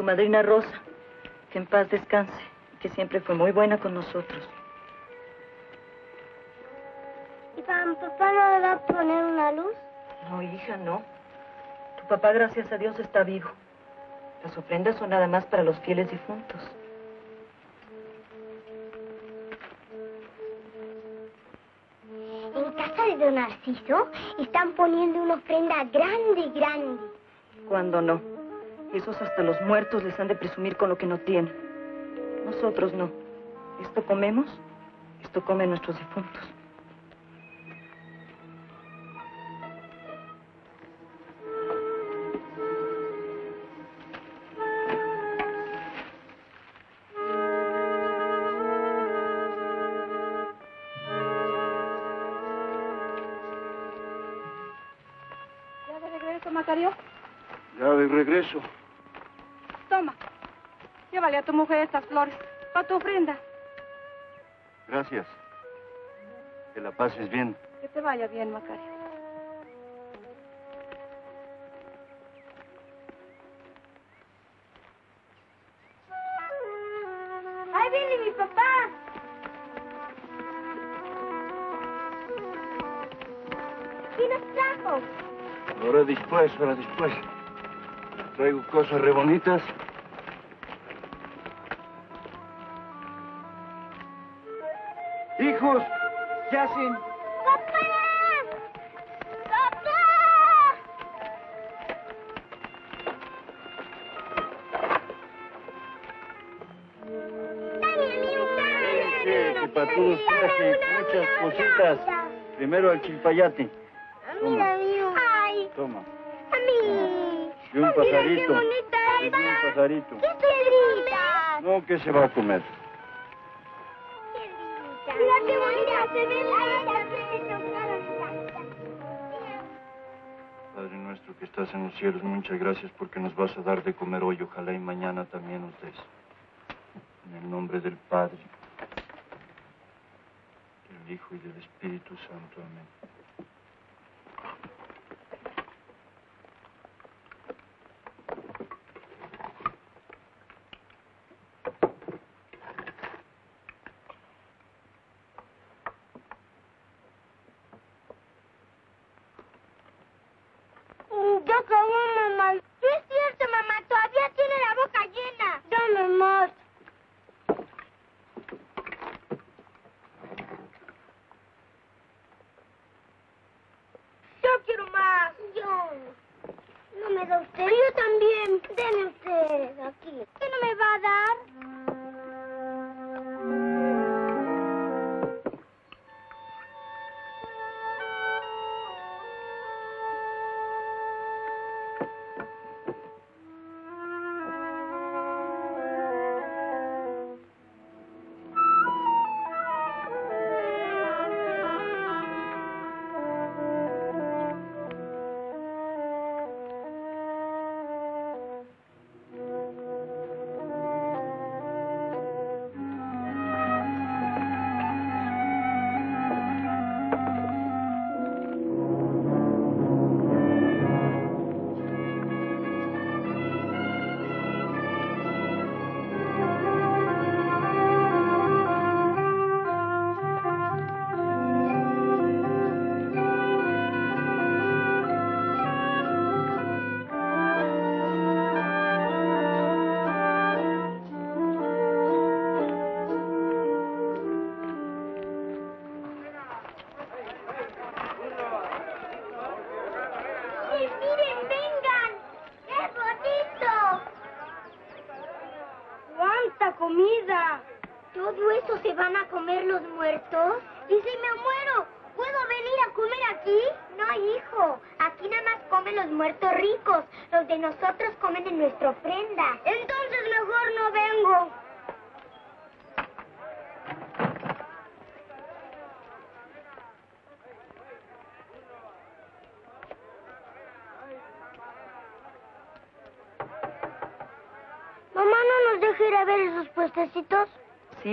Tu madrina Rosa, que en paz descanse, que siempre fue muy buena con nosotros. ¿Y para papá no le va a poner una luz? No, hija, no. Tu papá, gracias a Dios, está vivo. Las ofrendas son nada más para los fieles difuntos. En casa de don Narciso están poniendo una ofrenda grande, grande. ¿Cuándo no? Esos hasta los muertos les han de presumir con lo que no tienen. Nosotros no. Esto comemos, esto comen nuestros difuntos. Flores. Para tu ofrenda. Gracias. Que la pases bien. Que te vaya bien, Macario. ¡Ahí viene mi papá! ¿Qué nos trajo? Ahora después, ahora después. Traigo cosas re bonitas. Primero al chilpayate. A mí, a mí. ¡Ay! Toma. ¡A mí! Y un pajarito. ¡Qué bonita! Y un pajarito. ¡Qué piedrita! No, ¿qué se va a comer? Mira qué bonita se ve Padre nuestro que estás en los cielos, muchas gracias porque nos vas a dar de comer hoy. Ojalá y mañana también nos des. En el nombre del Padre, del Hijo y del Espíritu Santo. Amén.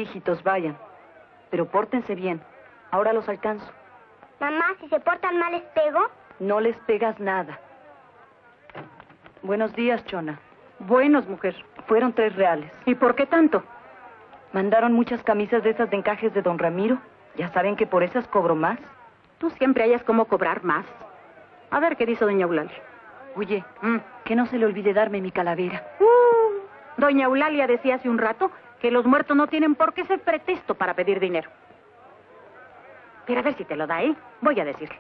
Hijitos, vayan. Pero pórtense bien. Ahora los alcanzo. Mamá, si se portan mal, ¿les pego? No les pegas nada. Buenos días, Chona. Buenos, mujer. Fueron tres reales. ¿Y por qué tanto? Mandaron muchas camisas de esas de encajes de don Ramiro. Ya saben que por esas cobro más. Tú siempre hayas cómo cobrar más. A ver qué dice doña Eulalia. Oye, Mm. que no se le olvide darme mi calavera. Uh, doña Eulalia decía hace un rato que los muertos no tienen por qué ser pretexto para pedir dinero. Pero a ver si te lo da, ¿eh? Voy a decirle.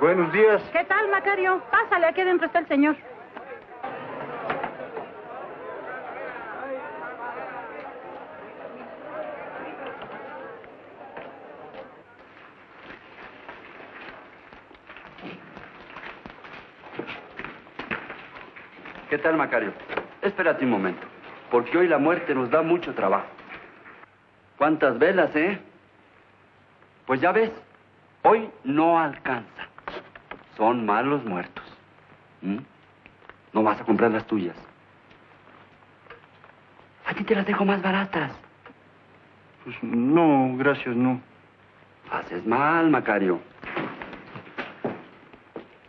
Buenos días. ¿Qué tal, Macario? Pásale, aquí dentro está el señor. ¿Qué tal, Macario? Espérate un momento, porque hoy la muerte nos da mucho trabajo. ¿Cuántas velas, eh? Pues ya ves, hoy no alcanza. Son malos muertos. ¿Mm? No vas a comprar las tuyas. A ti te las dejo más baratas. Pues no, gracias, no. Haces mal, Macario.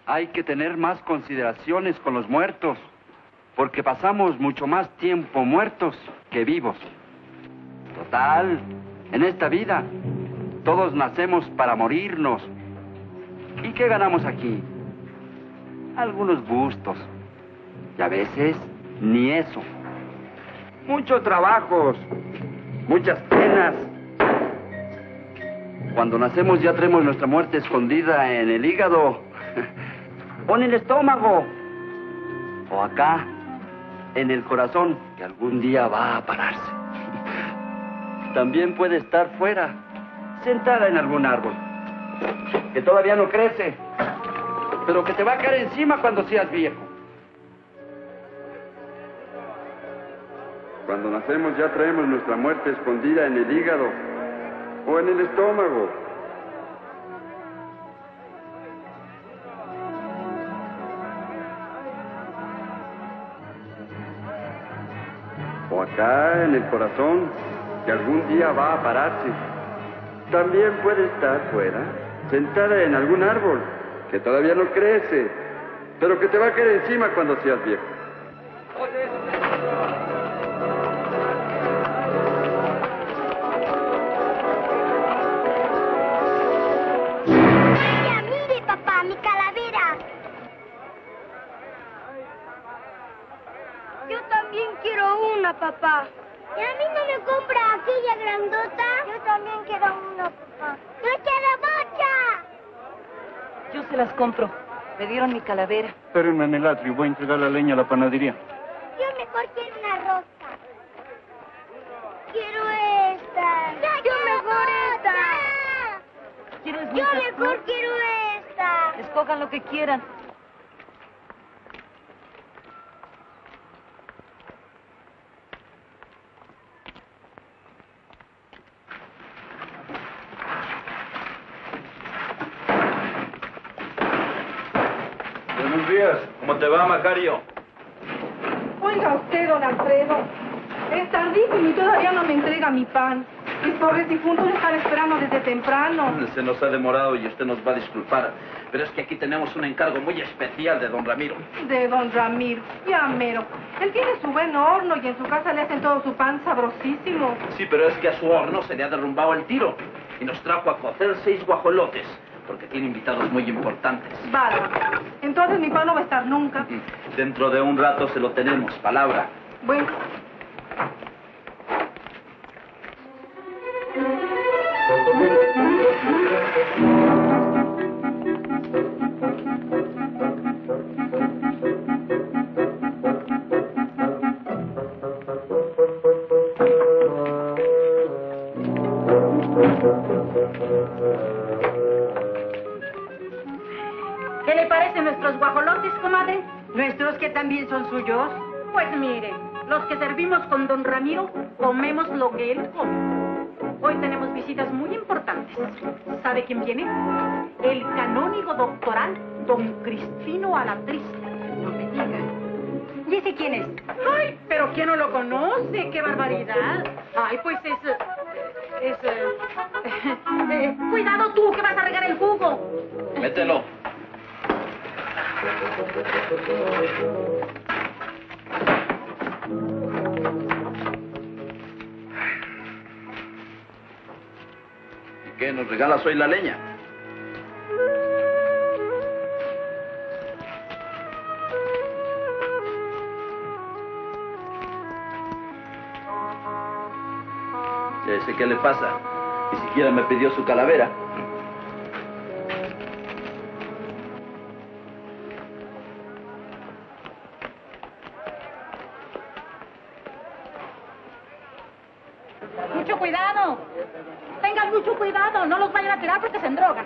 Hay que tener más consideraciones con los muertos, porque pasamos mucho más tiempo muertos que vivos. Total, en esta vida, todos nacemos para morirnos. ¿Y qué ganamos aquí? Algunos gustos. Y a veces, ni eso. Muchos trabajos, muchas penas. Cuando nacemos ya traemos nuestra muerte escondida en el hígado o en el estómago o acá en el corazón que algún día va a pararse. También puede estar fuera, sentada en algún árbol que todavía no crece, pero que te va a caer encima cuando seas viejo. Cuando nacemos ya traemos nuestra muerte escondida en el hígado o en el estómago. Acá en el corazón, que algún día va a pararse. También puede estar fuera, sentada en algún árbol, que todavía no crece, pero que te va a caer encima cuando seas viejo. Papá. ¿Y a mí no me compra aquella grandota? Yo también quiero una, papá. ¡Yo quiero mucha! Yo se las compro. Me dieron mi calavera. Espérenme en el atrio, voy a entregar la leña a la panadería. Yo mejor quiero una rosa. Quiero esta. Yo mejor esta. ¿Quieres Yo mejor quiero esta. Escojan lo que quieran. Buenos días. ¿Cómo te va, Macario? Oiga usted, don Alfredo. Es tardísimo y todavía no me entrega mi pan. Estos recifuntos están esperando desde temprano. Se nos ha demorado y usted nos va a disculpar. Pero es que aquí tenemos un encargo muy especial de don Ramiro. De don Ramiro. Ya mero. Él tiene su buen horno y en su casa le hacen todo su pan sabrosísimo. Sí, pero es que a su horno se le ha derrumbado el tiro. Y nos trajo a cocer seis guajolotes. Porque tiene invitados muy importantes. Vale. Entonces mi pan no va a estar nunca. Dentro de un rato se lo tenemos, palabra. Bueno. ¿Nuestros que también son suyos? Pues mire, los que servimos con don Ramiro comemos lo que él come. Hoy tenemos visitas muy importantes. ¿Sabe quién viene? El canónigo doctoral don Cristino Alatriste. No me diga. ¿Y ese quién es? Ay, pero ¿quién no lo conoce? ¡Qué barbaridad! Ay, pues es... Es... eh, eh, cuidado tú, que vas a regar el jugo. Mételo. ¿Y qué? ¿Nos regalas hoy la leña? ¿Y a ese qué le pasa? Ni siquiera me pidió su calavera. Cuidado. No los vayan a tirar porque se endrogan.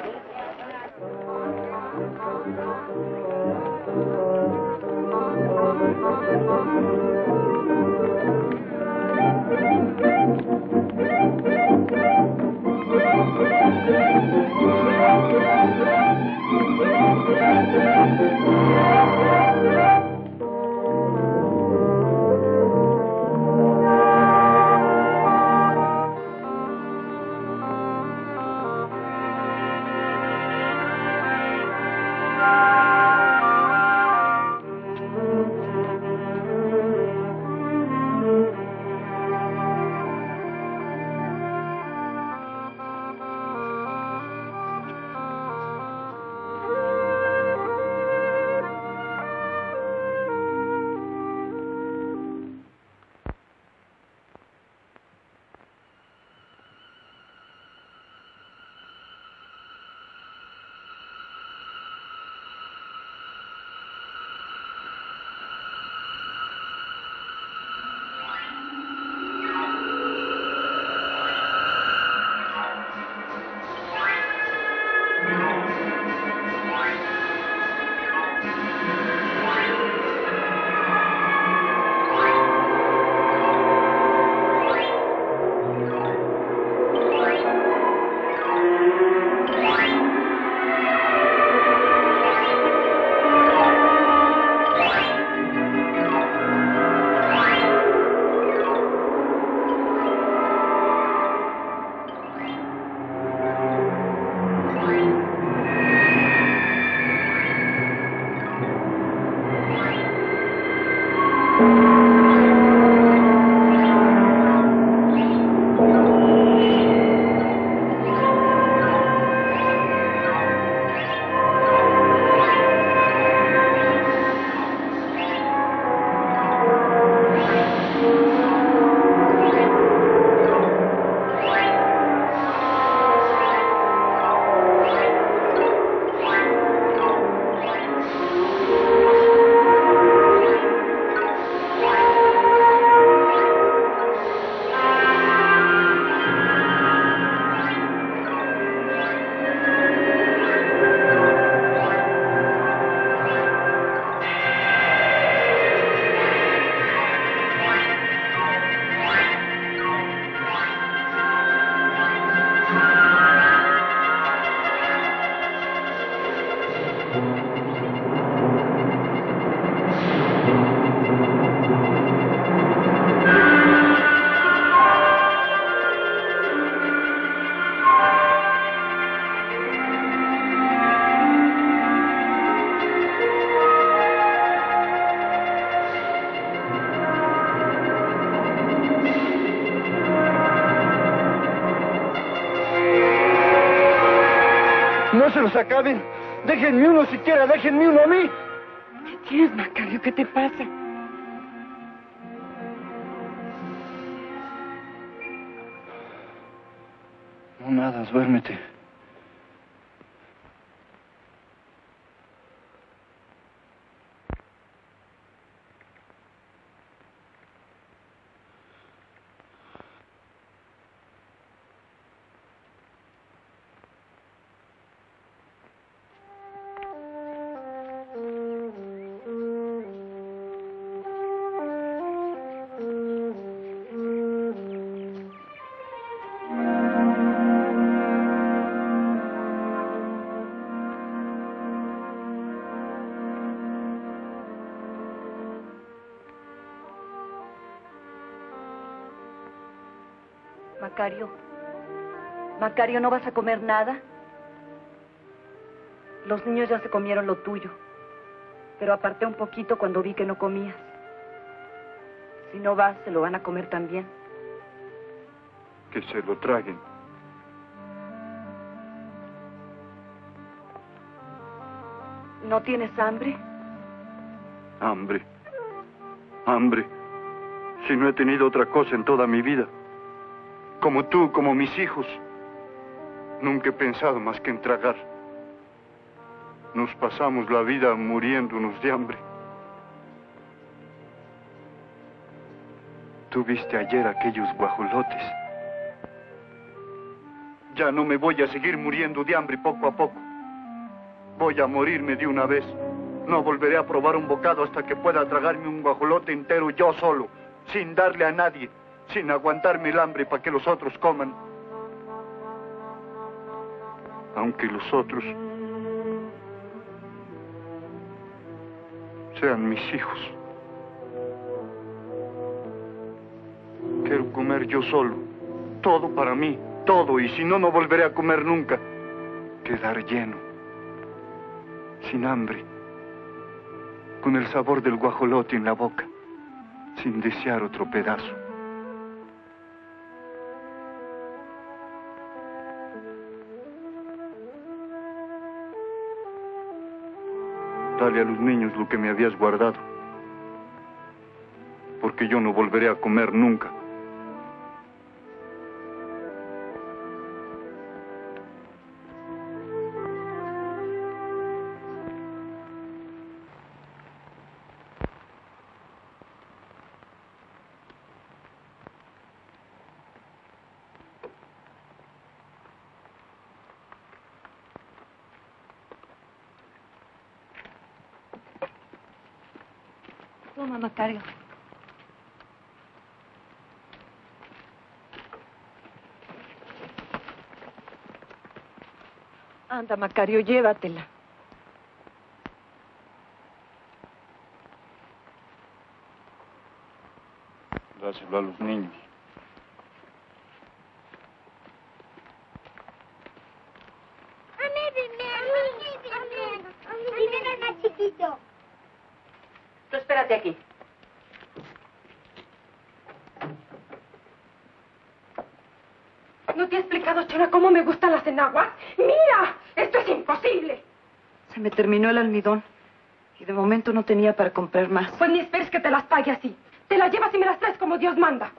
Se los acaben. Déjenme uno siquiera, déjenme uno a mí. ¿Qué tienes, Macario? ¿Qué te pasa? No, nada, duérmete. Macario. Macario, ¿no vas a comer nada? Los niños ya se comieron lo tuyo. Pero aparté un poquito cuando vi que no comías. Si no vas, se lo van a comer también. Que se lo traguen. ¿No tienes hambre? Hambre. Hambre. Si no he tenido otra cosa en toda mi vida. Como tú, como mis hijos. Nunca he pensado más que en tragar. Nos pasamos la vida muriéndonos de hambre. Tú viste ayer aquellos guajolotes. Ya no me voy a seguir muriendo de hambre poco a poco. Voy a morirme de una vez. No volveré a probar un bocado hasta que pueda tragarme un guajolote entero yo solo, sin darle a nadie, sin aguantarme el hambre para que los otros coman. Aunque los otros sean mis hijos. Quiero comer yo solo, todo para mí, todo, y si no, no volveré a comer nunca. Quedar lleno, sin hambre, con el sabor del guajolote en la boca, sin desear otro pedazo. Dale a los niños lo que me habías guardado, porque yo no volveré a comer nunca. Anda, Macario, llévatela. Dáselo a los niños. A mí, dime, a mí, a mí. Primero el más chiquito. Tú espérate aquí. ¿No te he explicado, Chona, cómo me gustan las enaguas? ¡Mira! ¡Esto es imposible! Se me terminó el almidón. Y de momento no tenía para comprar más. Pues ni esperes que te las pague así. Te las llevas y me las traes como Dios manda.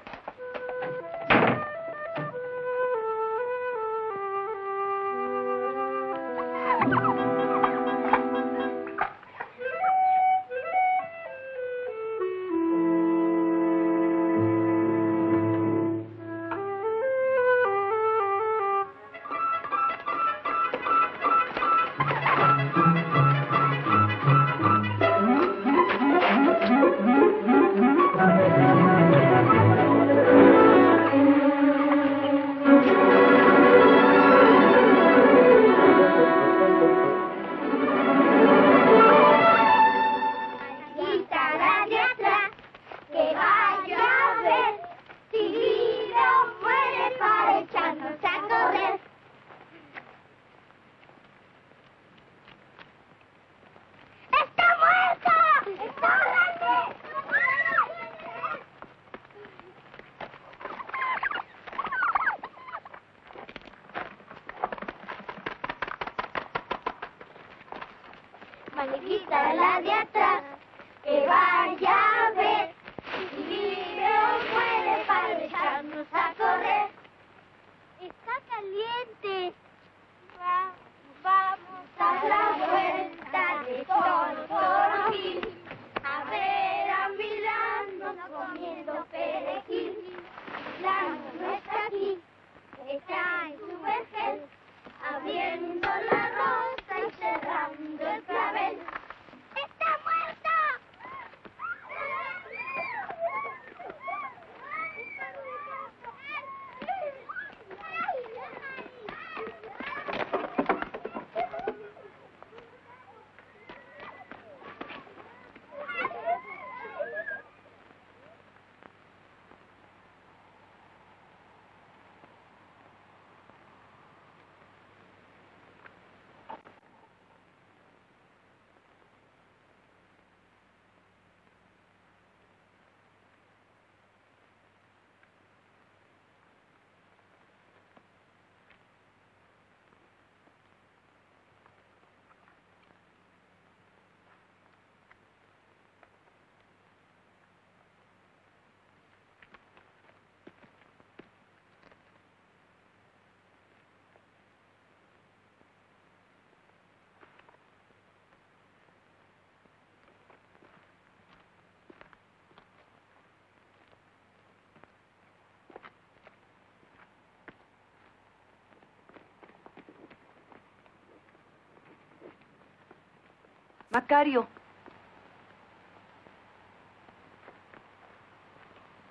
Macario.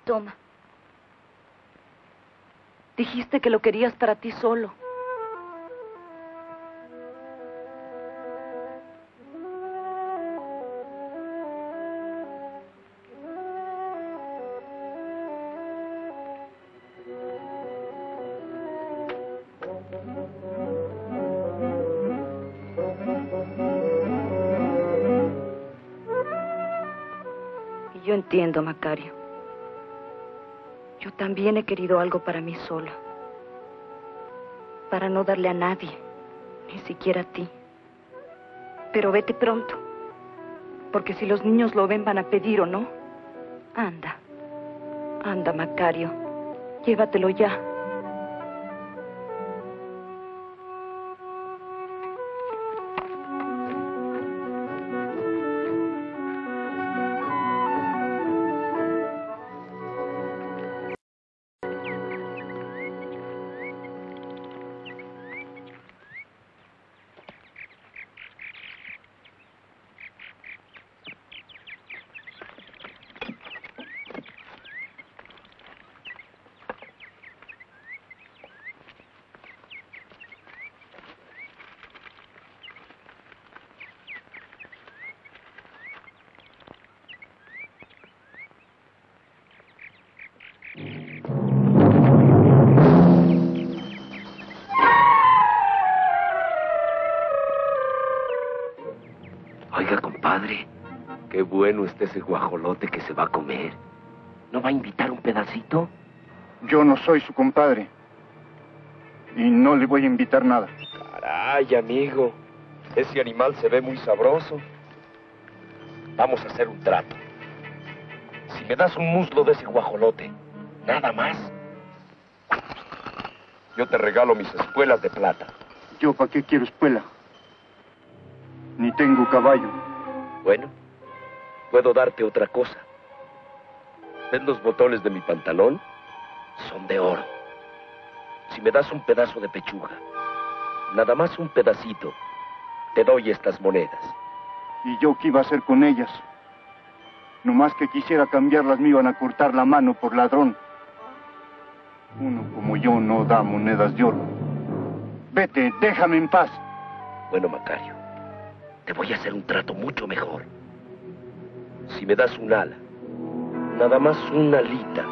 Toma. Dijiste que lo querías para ti solo. Entiendo, Macario. Yo también he querido algo para mí sola. Para no darle a nadie, ni siquiera a ti. Pero vete pronto. Porque si los niños lo ven van a pedir o no. Anda. Anda, Macario. Llévatelo ya. Qué bueno está ese guajolote que se va a comer. ¿No va a invitar un pedacito? Yo no soy su compadre. Y no le voy a invitar nada. Caray, amigo. Ese animal se ve muy sabroso. Vamos a hacer un trato. Si me das un muslo de ese guajolote, nada más, yo te regalo mis espuelas de plata. ¿Yo para qué quiero espuela? Ni tengo caballo. Bueno, puedo darte otra cosa. ¿Ves los botones de mi pantalón? Son de oro. Si me das un pedazo de pechuga, nada más un pedacito, te doy estas monedas. ¿Y yo qué iba a hacer con ellas? Nomás que quisiera cambiarlas me iban a cortar la mano por ladrón. Uno como yo no da monedas de oro. Vete, déjame en paz. Bueno, Macario, te voy a hacer un trato mucho mejor. Si me das un ala, nada más una alita,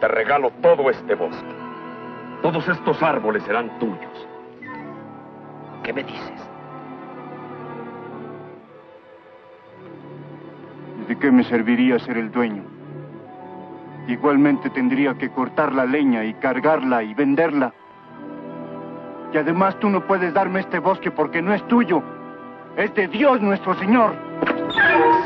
te regalo todo este bosque. Todos estos árboles serán tuyos. ¿Qué me dices? ¿Y de qué me serviría ser el dueño? Igualmente tendría que cortar la leña y cargarla y venderla. Y además tú no puedes darme este bosque porque no es tuyo. Es de Dios nuestro Señor. Thank you.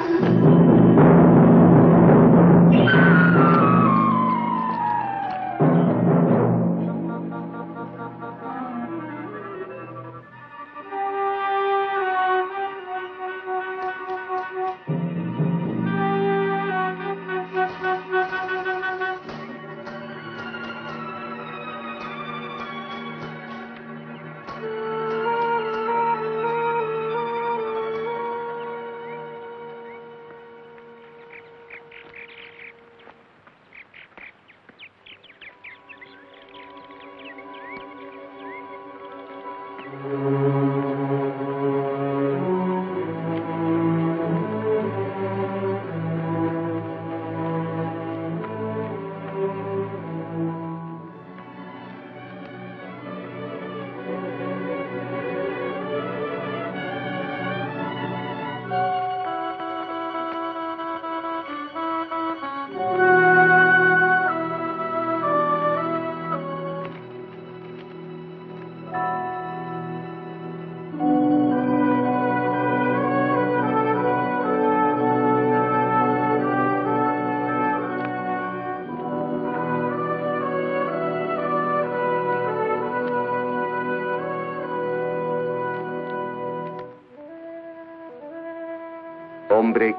Hombre,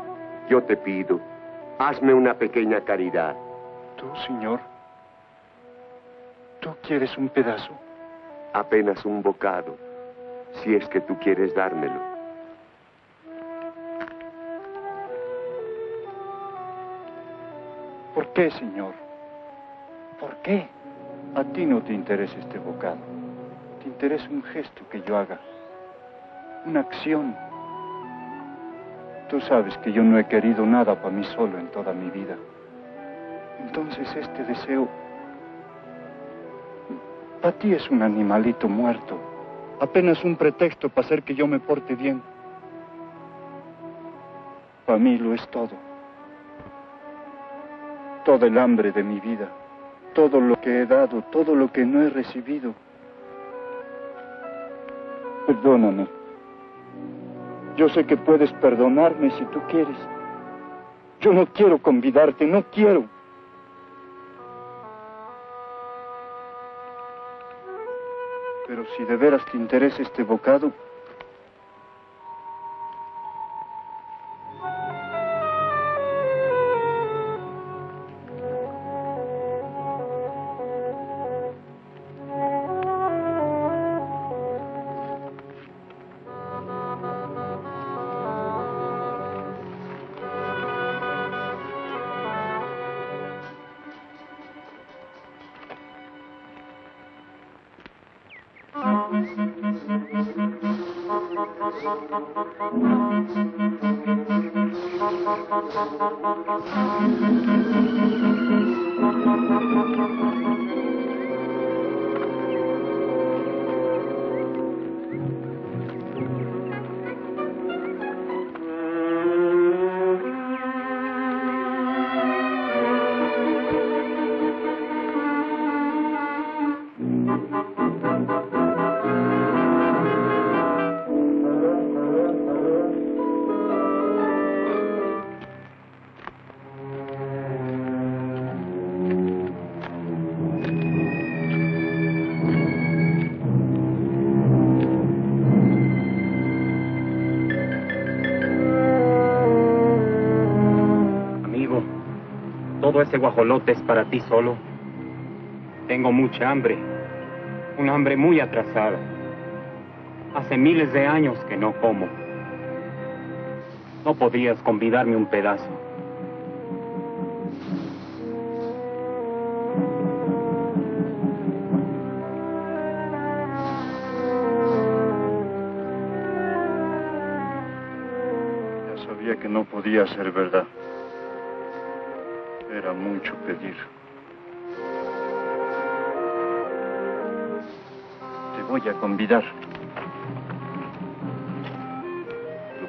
yo te pido, hazme una pequeña caridad. ¿Tú, señor? ¿Tú quieres un pedazo? Apenas un bocado, si es que tú quieres dármelo. ¿Por qué, señor? ¿Por qué? A ti no te interesa este bocado. Te interesa un gesto que yo haga. Una acción Tú sabes que yo no he querido nada para mí solo en toda mi vida. Entonces este deseo para ti es un animalito muerto. Apenas un pretexto para hacer que yo me porte bien. Para mí lo es todo. Todo el hambre de mi vida. Todo lo que he dado, todo lo que no he recibido. Perdóname. Yo sé que puedes perdonarme si tú quieres. Yo no quiero convidarte, no quiero. Pero si de veras te interesa este bocado, ese guajolote es para ti solo. Tengo mucha hambre, un hambre muy atrasada. Hace miles de años que no como. No podías convidarme un pedazo. ya sabía que no podía ser verdad. Era mucho pedir. Te voy a convidar.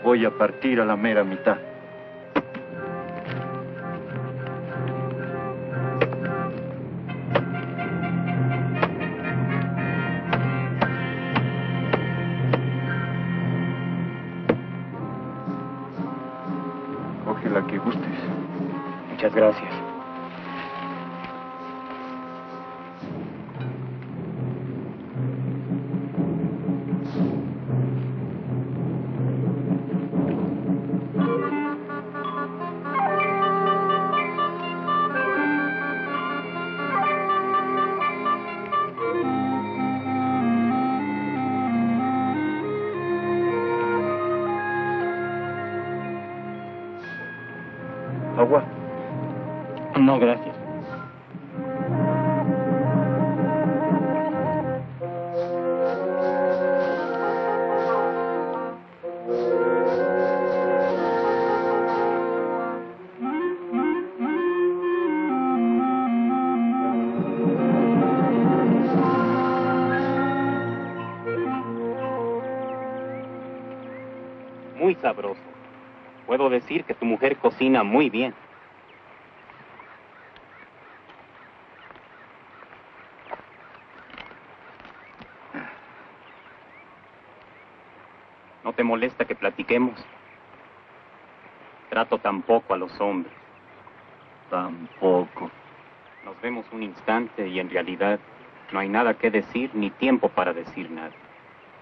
Voy a partir a la mera mitad. Mujer cocina muy bien. ¿No te molesta que platiquemos? Trato tampoco a los hombres. Tampoco. Nos vemos un instante y en realidad no hay nada que decir ni tiempo para decir nada.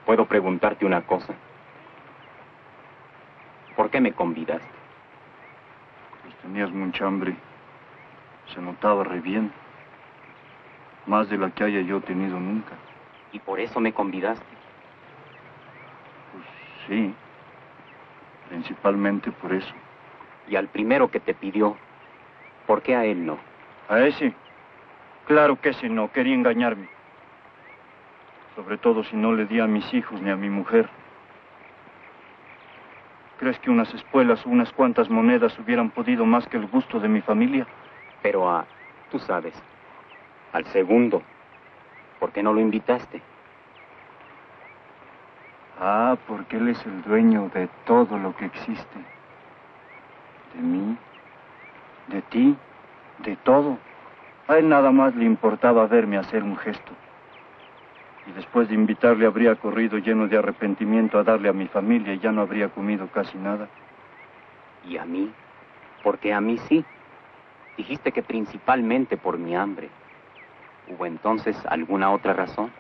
¿Puedo preguntarte una cosa? ¿Por qué me convidaste? Tenías mucha hambre. Se notaba re bien. Más de la que haya yo tenido nunca. ¿Y por eso me convidaste? Pues sí. Principalmente por eso. Y al primero que te pidió, ¿por qué a él no? A ese, claro que ese no, quería engañarme. Sobre todo si no le di a mis hijos ni a mi mujer. ¿Crees que unas espuelas o unas cuantas monedas hubieran podido más que el gusto de mi familia? Pero a, tú sabes, al segundo, ¿por qué no lo invitaste? Ah, porque él es el dueño de todo lo que existe. De mí, de ti, de todo. A él nada más le importaba verme hacer un gesto. Y después de invitarle habría corrido lleno de arrepentimiento a darle a mi familia y ya no habría comido casi nada. ¿Y a mí? Porque a mí sí. Dijiste que principalmente por mi hambre. ¿Hubo entonces alguna otra razón?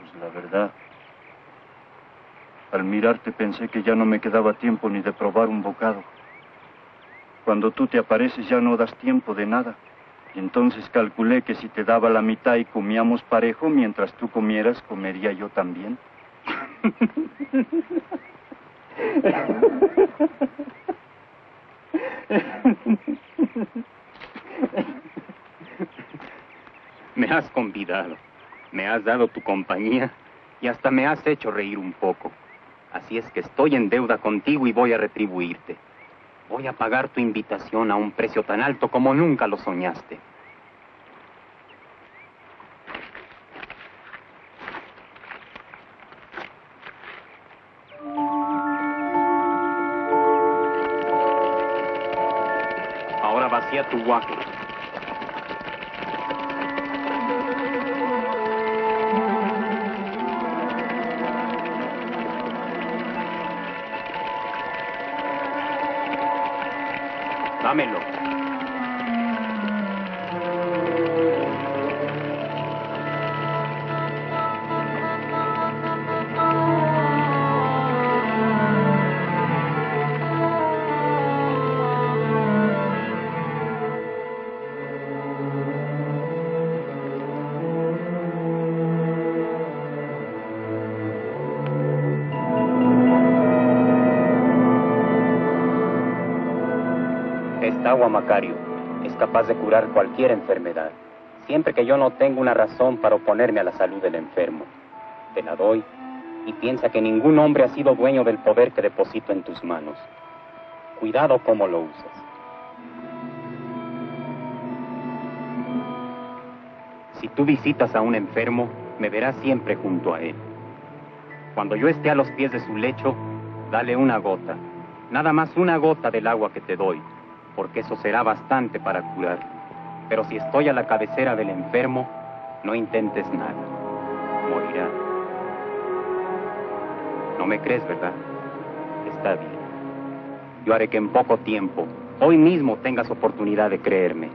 Pues la verdad, al mirarte pensé que ya no me quedaba tiempo ni de probar un bocado. Cuando tú te apareces ya no das tiempo de nada. Entonces calculé que si te daba la mitad y comíamos parejo, mientras tú comieras, comería yo también. Me has convidado, me has dado tu compañía y hasta me has hecho reír un poco. Así es que estoy en deuda contigo y voy a retribuirte. Voy a pagar tu invitación a un precio tan alto como nunca lo soñaste. Ahora vacía tu guaco. Macario, es capaz de curar cualquier enfermedad, siempre que yo no tenga una razón para oponerme a la salud del enfermo. Te la doy y piensa que ningún hombre ha sido dueño del poder que deposito en tus manos. Cuidado cómo lo usas. Si tú visitas a un enfermo, me verás siempre junto a él. Cuando yo esté a los pies de su lecho, dale una gota, nada más una gota del agua que te doy, porque eso será bastante para curar. Pero si estoy a la cabecera del enfermo, no intentes nada. Morirá. No me crees, ¿verdad? Está bien. Yo haré que en poco tiempo, hoy mismo tengas oportunidad de creerme.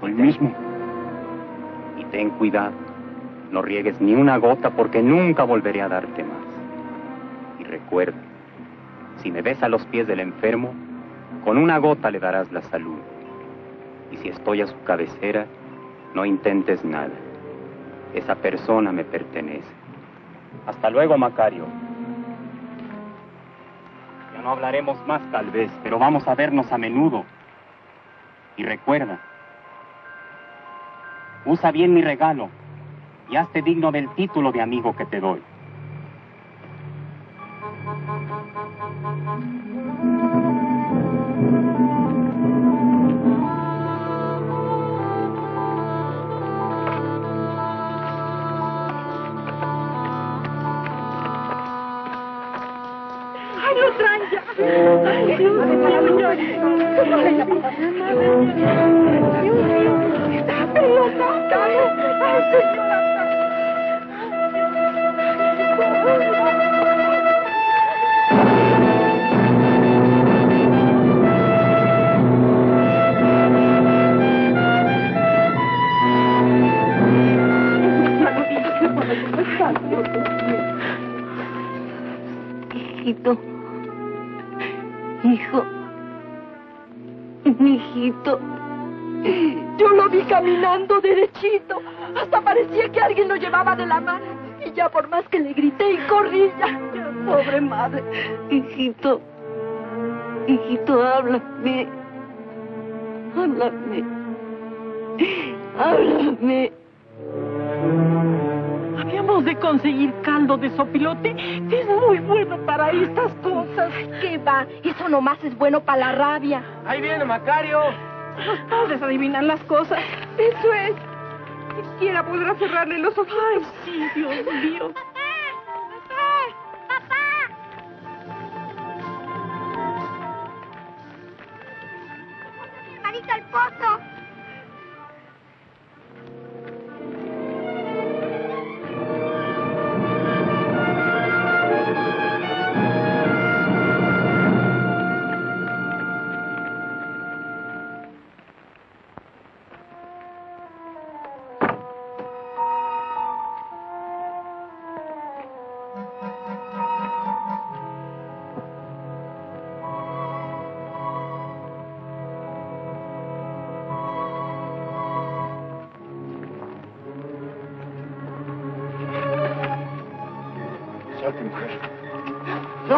Hoy mismo. Y ten cuidado. No riegues ni una gota porque nunca volveré a darte más. Y recuerda, si me ves a los pies del enfermo, con una gota le darás la salud. Y si estoy a su cabecera, no intentes nada. Esa persona me pertenece. Hasta luego, Macario. Ya no hablaremos más tal vez, pero vamos a vernos a menudo. Y recuerda, usa bien mi regalo y hazte digno del título de amigo que te doy. ¡Ay, Dios mío! Hijito. Yo lo vi caminando derechito. Hasta parecía que alguien lo llevaba de la mano. Y ya por más que le grité y corrí, ya. Pobre madre. Hijito. Hijito, háblame. Háblame. Háblame. De conseguir caldo de sopilote, que es muy bueno para estas cosas. ¿Qué va? Eso nomás es bueno para la rabia. Ahí viene Macario. Los padres adivinan las cosas. Eso es. Siquiera podrá cerrarle los ojos. Ay, sí, Dios mío. ¡Marita al pozo!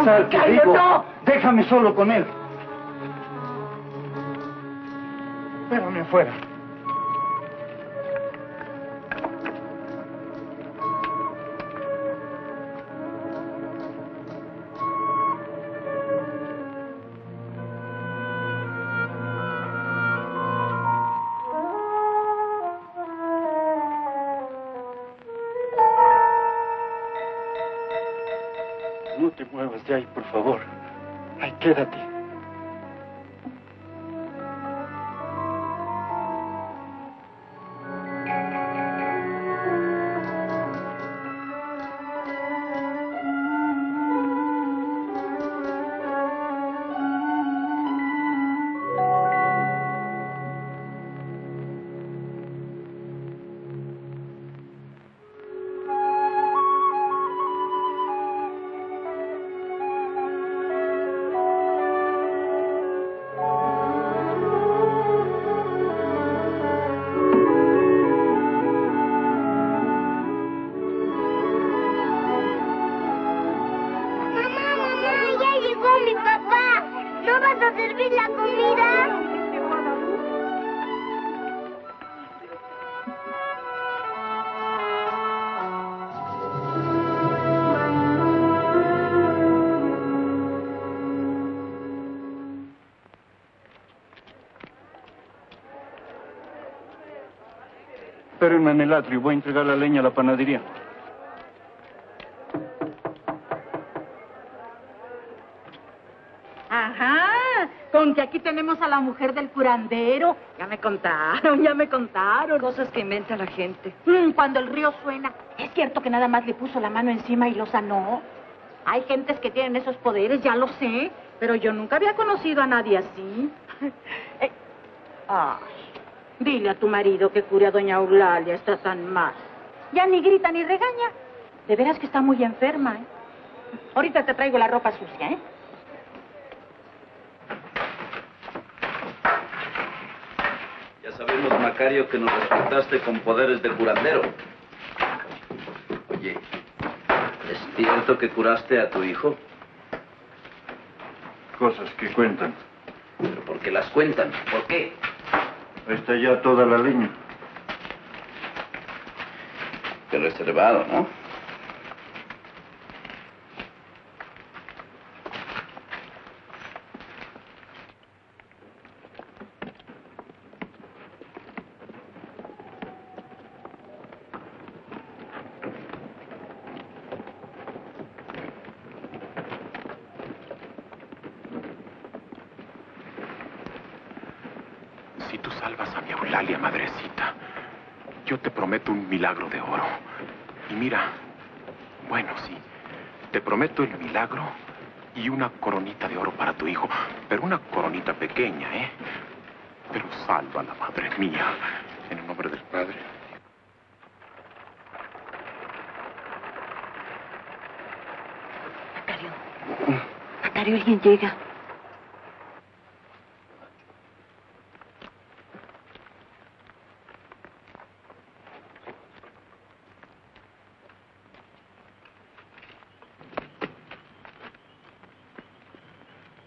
No. Déjame solo con él. Espérame afuera. Favor. Ahí quédate. En el atrio. Voy a entregar la leña a la panadería. Ajá, con que aquí tenemos a la mujer del curandero. Ya me contaron, ya me contaron. Cosas que inventa la gente. Mm, Cuando el río suena, es cierto que nada más le puso la mano encima y lo sanó. Hay gentes que tienen esos poderes, ya lo sé, pero yo nunca había conocido a nadie así. Eh, ay, dile a tu marido que cure a doña Eulalia, está tan mal. Ya ni grita ni regaña. De veras que está muy enferma, ¿eh? Ahorita te traigo la ropa sucia, ¿eh? Ya sabemos, Macario, que nos resultaste con poderes de curandero. Oye, ¿es cierto que curaste a tu hijo? Cosas que cuentan. ¿Pero por qué las cuentan? ¿Por qué? Está ya toda la leña. Qué reservado, ¿no? Si tú salvas a mi Eulalia, madrecita, yo te prometo un milagro Y mira, bueno, sí, te prometo el milagro y una coronita de oro para tu hijo, pero una coronita pequeña, ¿eh? Pero salva la madre mía, en el nombre del Padre. Macario. Macario, alguien llega.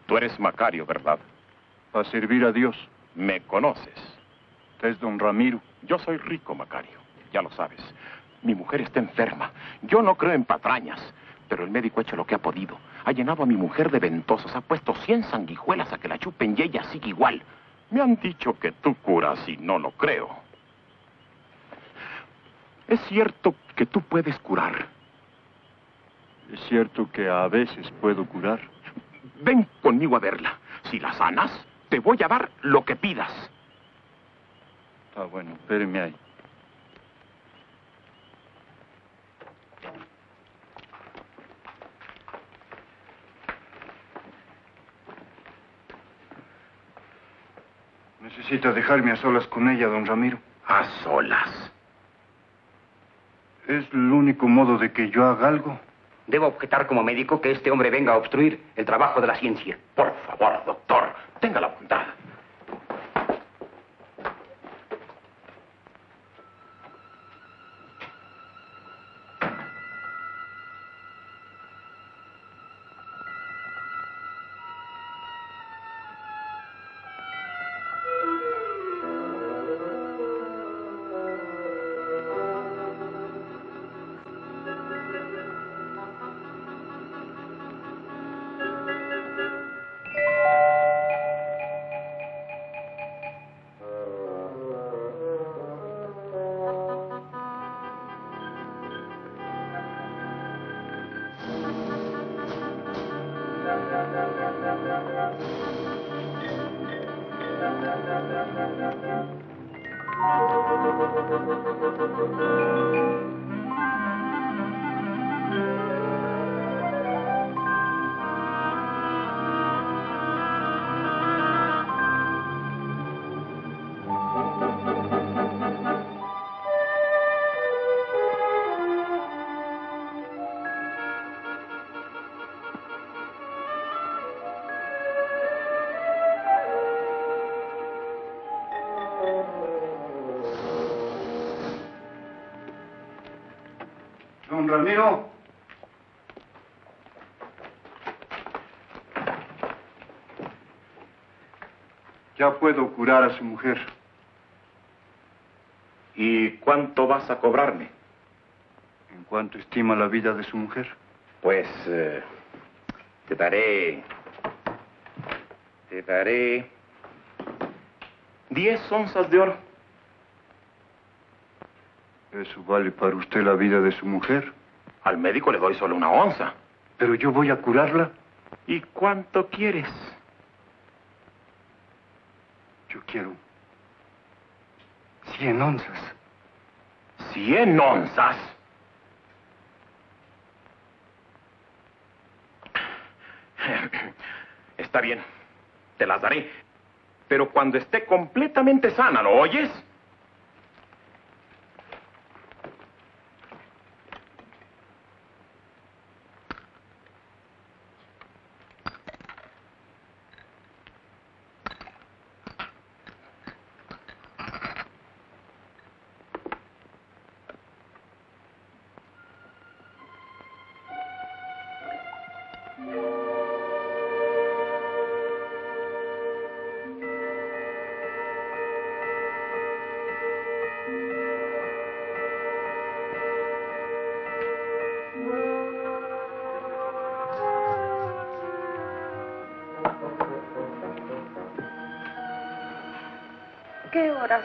Tú Macario, ¿verdad? A servir a Dios. Me conoces. Es don Ramiro. Yo soy rico, Macario. Ya lo sabes. Mi mujer está enferma. Yo no creo en patrañas. Pero el médico ha hecho lo que ha podido. Ha llenado a mi mujer de ventosos, ha puesto 100 sanguijuelas a que la chupen y ella sigue igual. Me han dicho que tú curas y no lo creo. ¿Es cierto que tú puedes curar? Es cierto que a veces puedo curar. Ven conmigo a verla. Si la sanas, te voy a dar lo que pidas. Está bueno, espéreme ahí. Necesita dejarme a solas con ella, don Ramiro. A solas. Es el único modo de que yo haga algo. Debo objetar como médico que este hombre venga a obstruir el trabajo de la ciencia. Por favor, doctor, Don Ramiro. Ya puedo curar a su mujer. ¿Y cuánto vas a cobrarme? ¿En cuánto estima la vida de su mujer? Pues eh, te daré... Te daré... Diez onzas de oro. ¿Eso vale para usted la vida de su mujer? Al médico le doy solo una onza. Pero yo voy a curarla. ¿Y cuánto quieres? Yo quiero cien onzas. ¿Cien onzas? Está bien, te las daré. Pero cuando esté completamente sana, ¿lo oyes?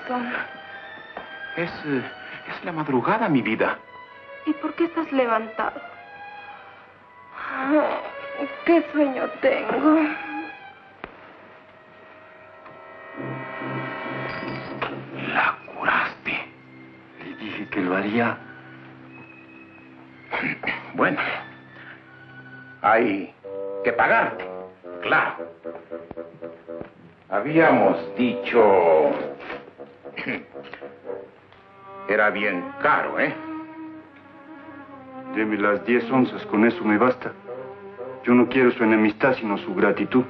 Son? Es, es la madrugada, mi vida. ¿Y por qué estás levantado? ¿Qué sueño tengo? La curaste. Le dije que lo haría. Bueno, hay que pagarte, claro. Habíamos dicho... Era bien caro, ¿eh? Deme las diez onzas, con eso me basta. Yo no quiero su enemistad, sino su gratitud.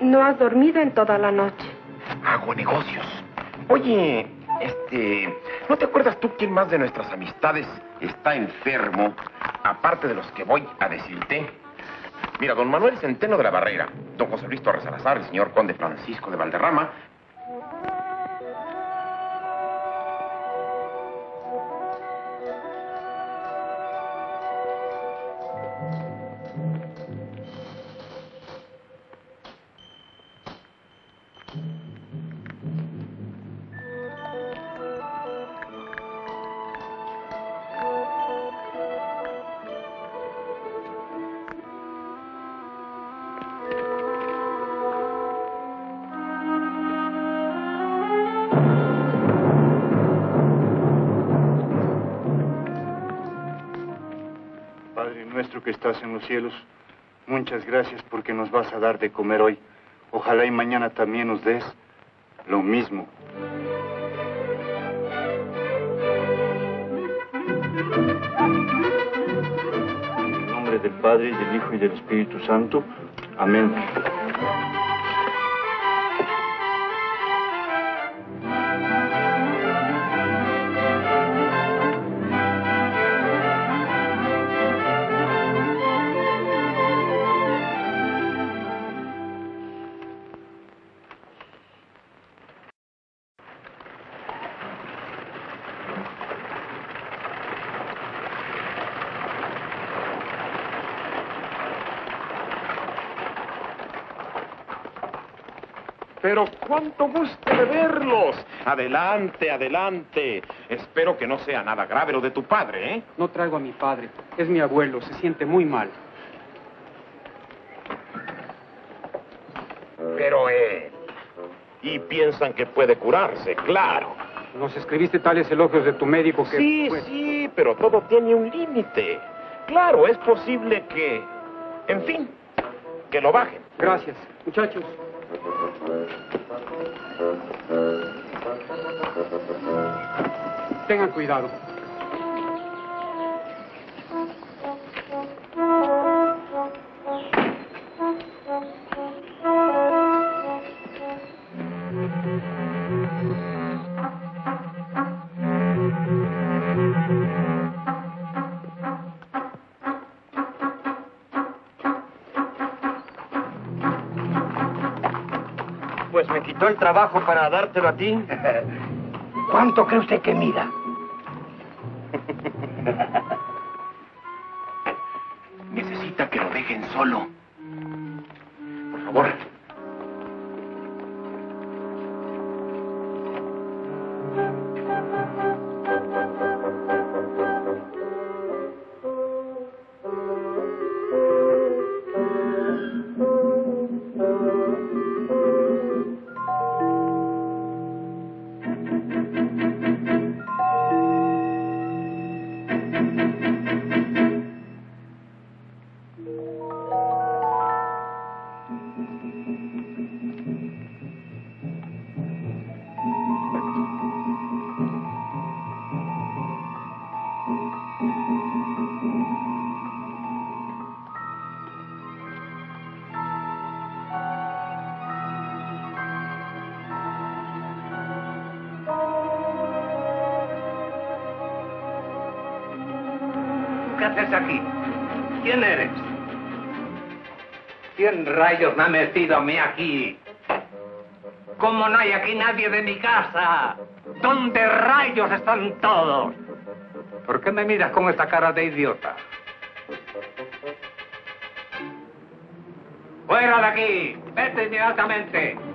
No has dormido en toda la noche. Hago negocios. Oye, este, ¿no te acuerdas tú quién más de nuestras amistades está enfermo, aparte de los que voy a decirte? Mira, don Manuel Centeno de la Barrera, don José Luis Torres el señor conde Francisco de Valderrama, los cielos, muchas gracias porque nos vas a dar de comer hoy. Ojalá y mañana también nos des lo mismo. En el nombre del Padre, del Hijo y del Espíritu Santo. Amén. Pero cuánto gusto de verlos. Adelante, adelante. Espero que no sea nada grave lo de tu padre, ¿eh? No traigo a mi padre. Es mi abuelo. Se siente muy mal. Pero él. Y piensan que puede curarse, claro. Nos escribiste tales elogios de tu médico que... Sí, pues, sí, pero todo tiene un límite. Claro, es posible que... En fin, que lo bajen. Gracias. Muchachos. Tengan cuidado. Trabajo para dártelo a ti. ¿Cuánto cree usted que mida? ¿Quién eres? ¿Quién rayos me ha metido a mí aquí? ¿Cómo no hay aquí nadie de mi casa? ¿Dónde rayos están todos? ¿Por qué me miras con esta cara de idiota? ¡Fuera de aquí! ¡Vete inmediatamente!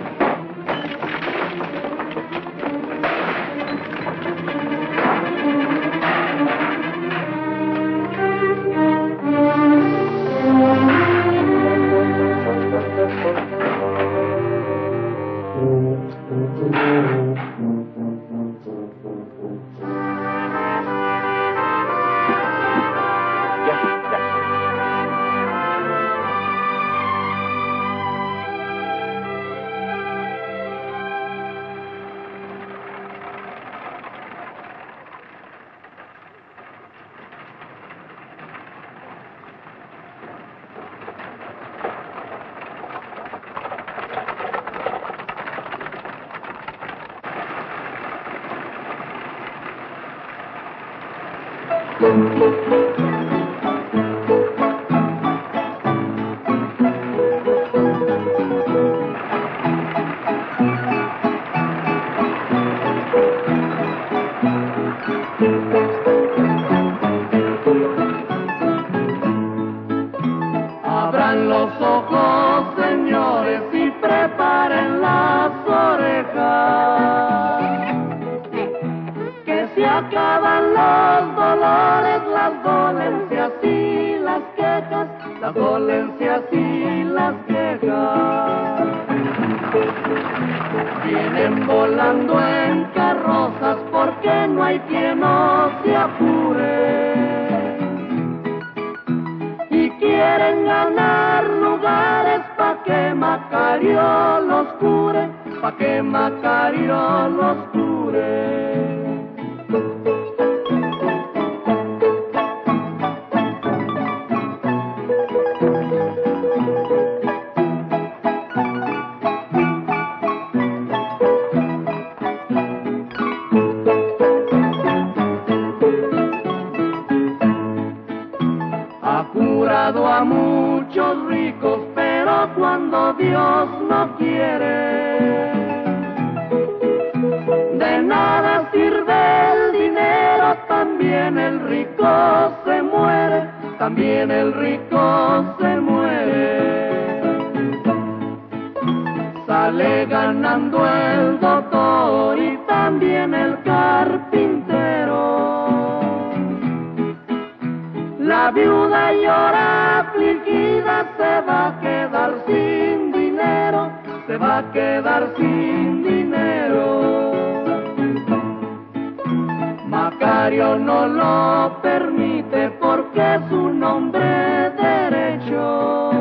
Es un hombre derecho.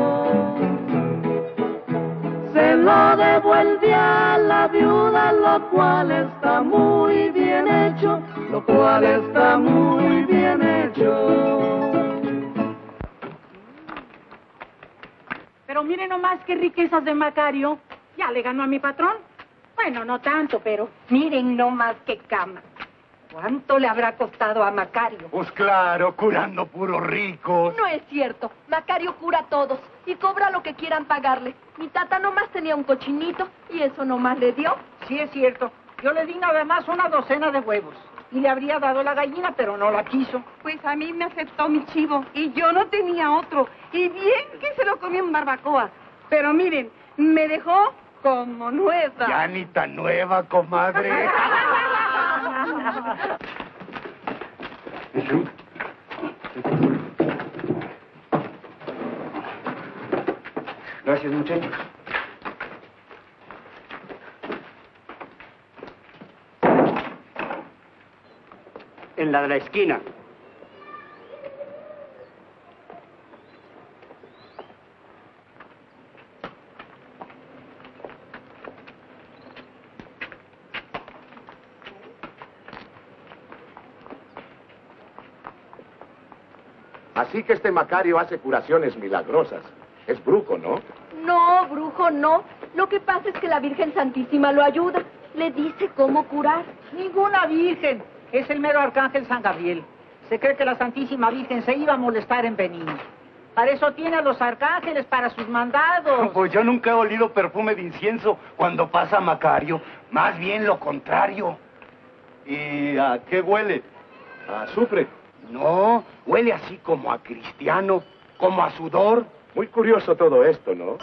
Se lo devuelve a la viuda, lo cual está muy bien hecho, lo cual está muy bien hecho. Pero mire nomás qué riquezas de Macario. Ya le ganó a mi patrón. Bueno, no tanto, pero... Miren nomás qué cama. ¿Cuánto le habrá costado a Macario? Pues claro, curando puros ricos. No es cierto. Macario cura a todos y cobra lo que quieran pagarle. Mi tata nomás tenía un cochinito y eso nomás le dio. Sí, es cierto. Yo le di nada más una docena de huevos. Y le habría dado la gallina, pero no la quiso. Pues a mí me aceptó mi chivo y yo no tenía otro. Y bien que se lo comió en barbacoa. Pero miren, me dejó como nueva. Ya ni tan nueva, comadre. Gracias, muchachos. En la de la esquina. Así que este Macario hace curaciones milagrosas. Es brujo, ¿no? No, brujo, no. Lo que pasa es que la Virgen Santísima lo ayuda. Le dice cómo curar. Ninguna virgen. Es el mero arcángel San Gabriel. Se cree que la Santísima Virgen se iba a molestar en venir. Para eso tiene a los arcángeles, para sus mandados. Pues yo nunca he olido perfume de incienso cuando pasa Macario. Más bien lo contrario. ¿Y a qué huele? ¿A azufre? No, huele así como a cristiano, como a sudor. Muy curioso todo esto, ¿no?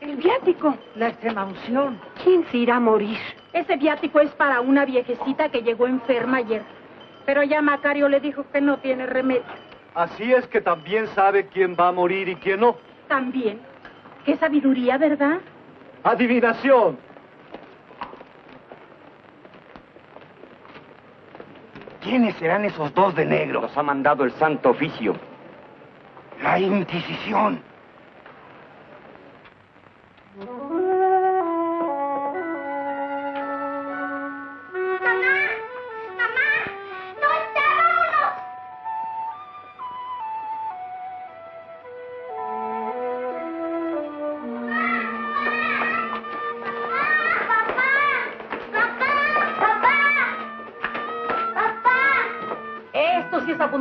El viático. La extrema unción. ¿Quién se irá a morir? Ese viático es para una viejecita que llegó enferma ayer. Pero ya Macario le dijo que no tiene remedio. Así es que también sabe quién va a morir y quién no. También. Qué sabiduría, ¿verdad? Adivinación. ¿Quiénes serán esos dos de negro? Los ha mandado el Santo Oficio. La Inquisición.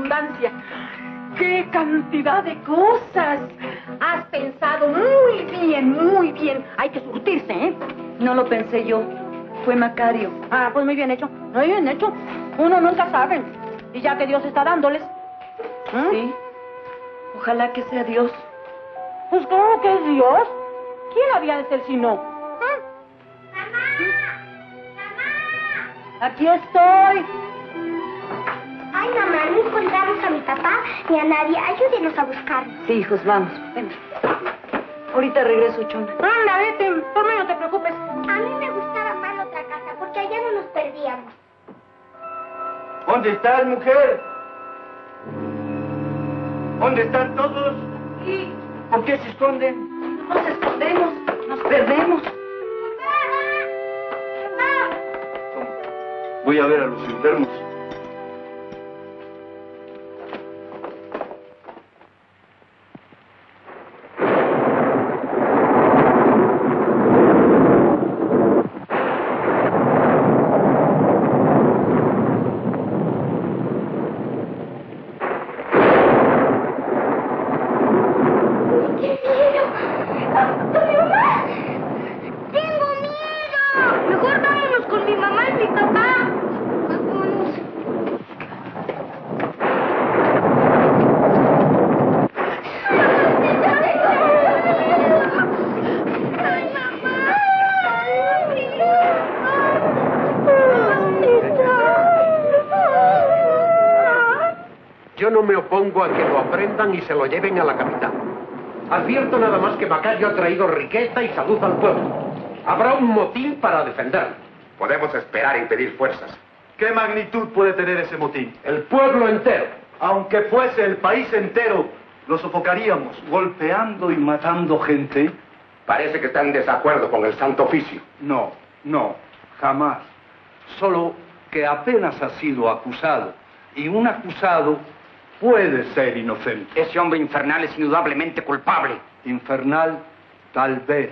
Abundancia. ¡Qué cantidad de cosas! Has pensado muy bien, muy bien. Hay que surtirse, ¿eh? No lo pensé yo. Fue Macario. Ah, pues muy bien hecho. Muy bien hecho. Uno nunca sabe. Y ya que Dios está dándoles. ¿eh? Sí. Ojalá que sea Dios. Pues claro que es Dios. ¿Quién había de ser si no? Aquí estoy. Mamá, no encontramos a mi papá ni a nadie. Ayúdenos a buscarlo. Sí, hijos, vamos. Ven. Ahorita regreso, Chona. Anda, vete. Por mí no te preocupes. A mí me gustaba más otra casa porque allá no nos perdíamos. ¿Dónde estás, mujer? ¿Dónde están todos? Sí. ¿Por qué se esconden? Nos escondemos. Nos perdemos. Voy a ver a los enfermos. ¡Qué miedo! ¡Mi mamá! ¡Tengo miedo! Mejor vámonos con mi mamá y mi papá. Vámonos. ¡Ay, mamá! Yo no me opongo a que lo aprendan y se lo lleven a la capital. Advierto nada más que Macario ha traído riqueza y salud al pueblo. Habrá un motín para defenderlo. Podemos esperar y pedir fuerzas. ¿Qué magnitud puede tener ese motín? El pueblo entero. Aunque fuese el país entero, lo sofocaríamos, golpeando y matando gente. Parece que está en desacuerdo con el Santo Oficio. No, no, jamás. Solo que apenas ha sido acusado. Y un acusado puede ser inocente. Ese hombre infernal es indudablemente culpable. Infernal, tal vez.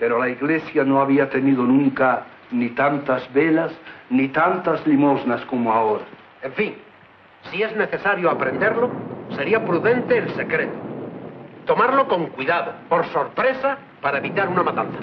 Pero la iglesia no había tenido nunca ni tantas velas ni tantas limosnas como ahora. En fin, si es necesario aprenderlo, sería prudente el secreto. Tomarlo con cuidado, por sorpresa, para evitar una matanza.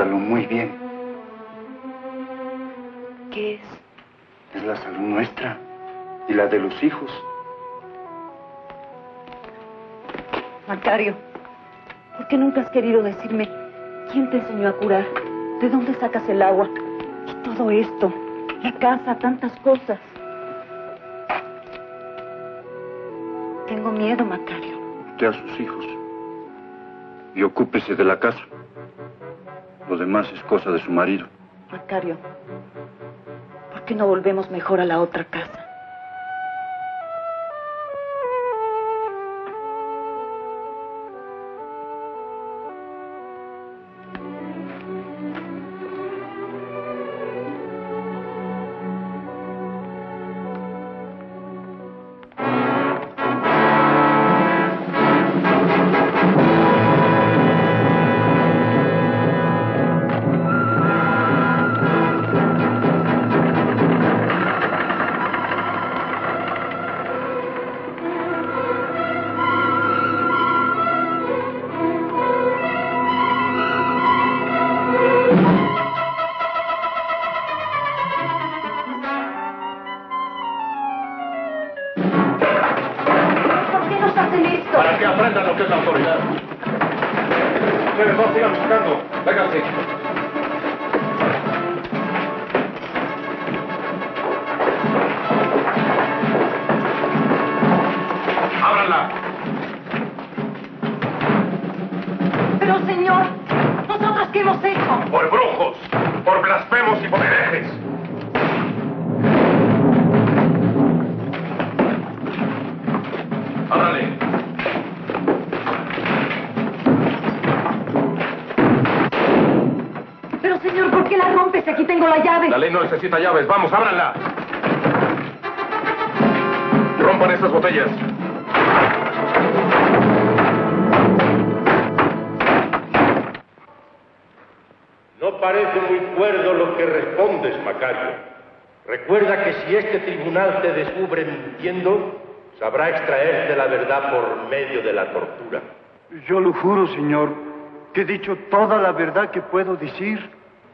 Pero guárdalo muy bien. ¿Qué es? Es la salud nuestra y la de los hijos. Macario, ¿por qué nunca has querido decirme quién te enseñó a curar? ¿De dónde sacas el agua? Y todo esto, la casa, tantas cosas. Tengo miedo, Macario. Usted a sus hijos. Y ocúpese de la casa. Lo demás es cosa de su marido. Macario, ¿por qué no volvemos mejor a la otra casa? Por brujos, por blasfemos y por herejes. Ábrale. Pero señor, ¿por qué la rompes? Aquí tengo la llave. La ley no necesita llaves. Vamos, ábranla. Rompan esas botellas. Parece muy cuerdo lo que respondes, Macario. Recuerda que si este tribunal te descubre mintiendo, sabrá extraerte la verdad por medio de la tortura. Yo lo juro, señor, que he dicho toda la verdad que puedo decir.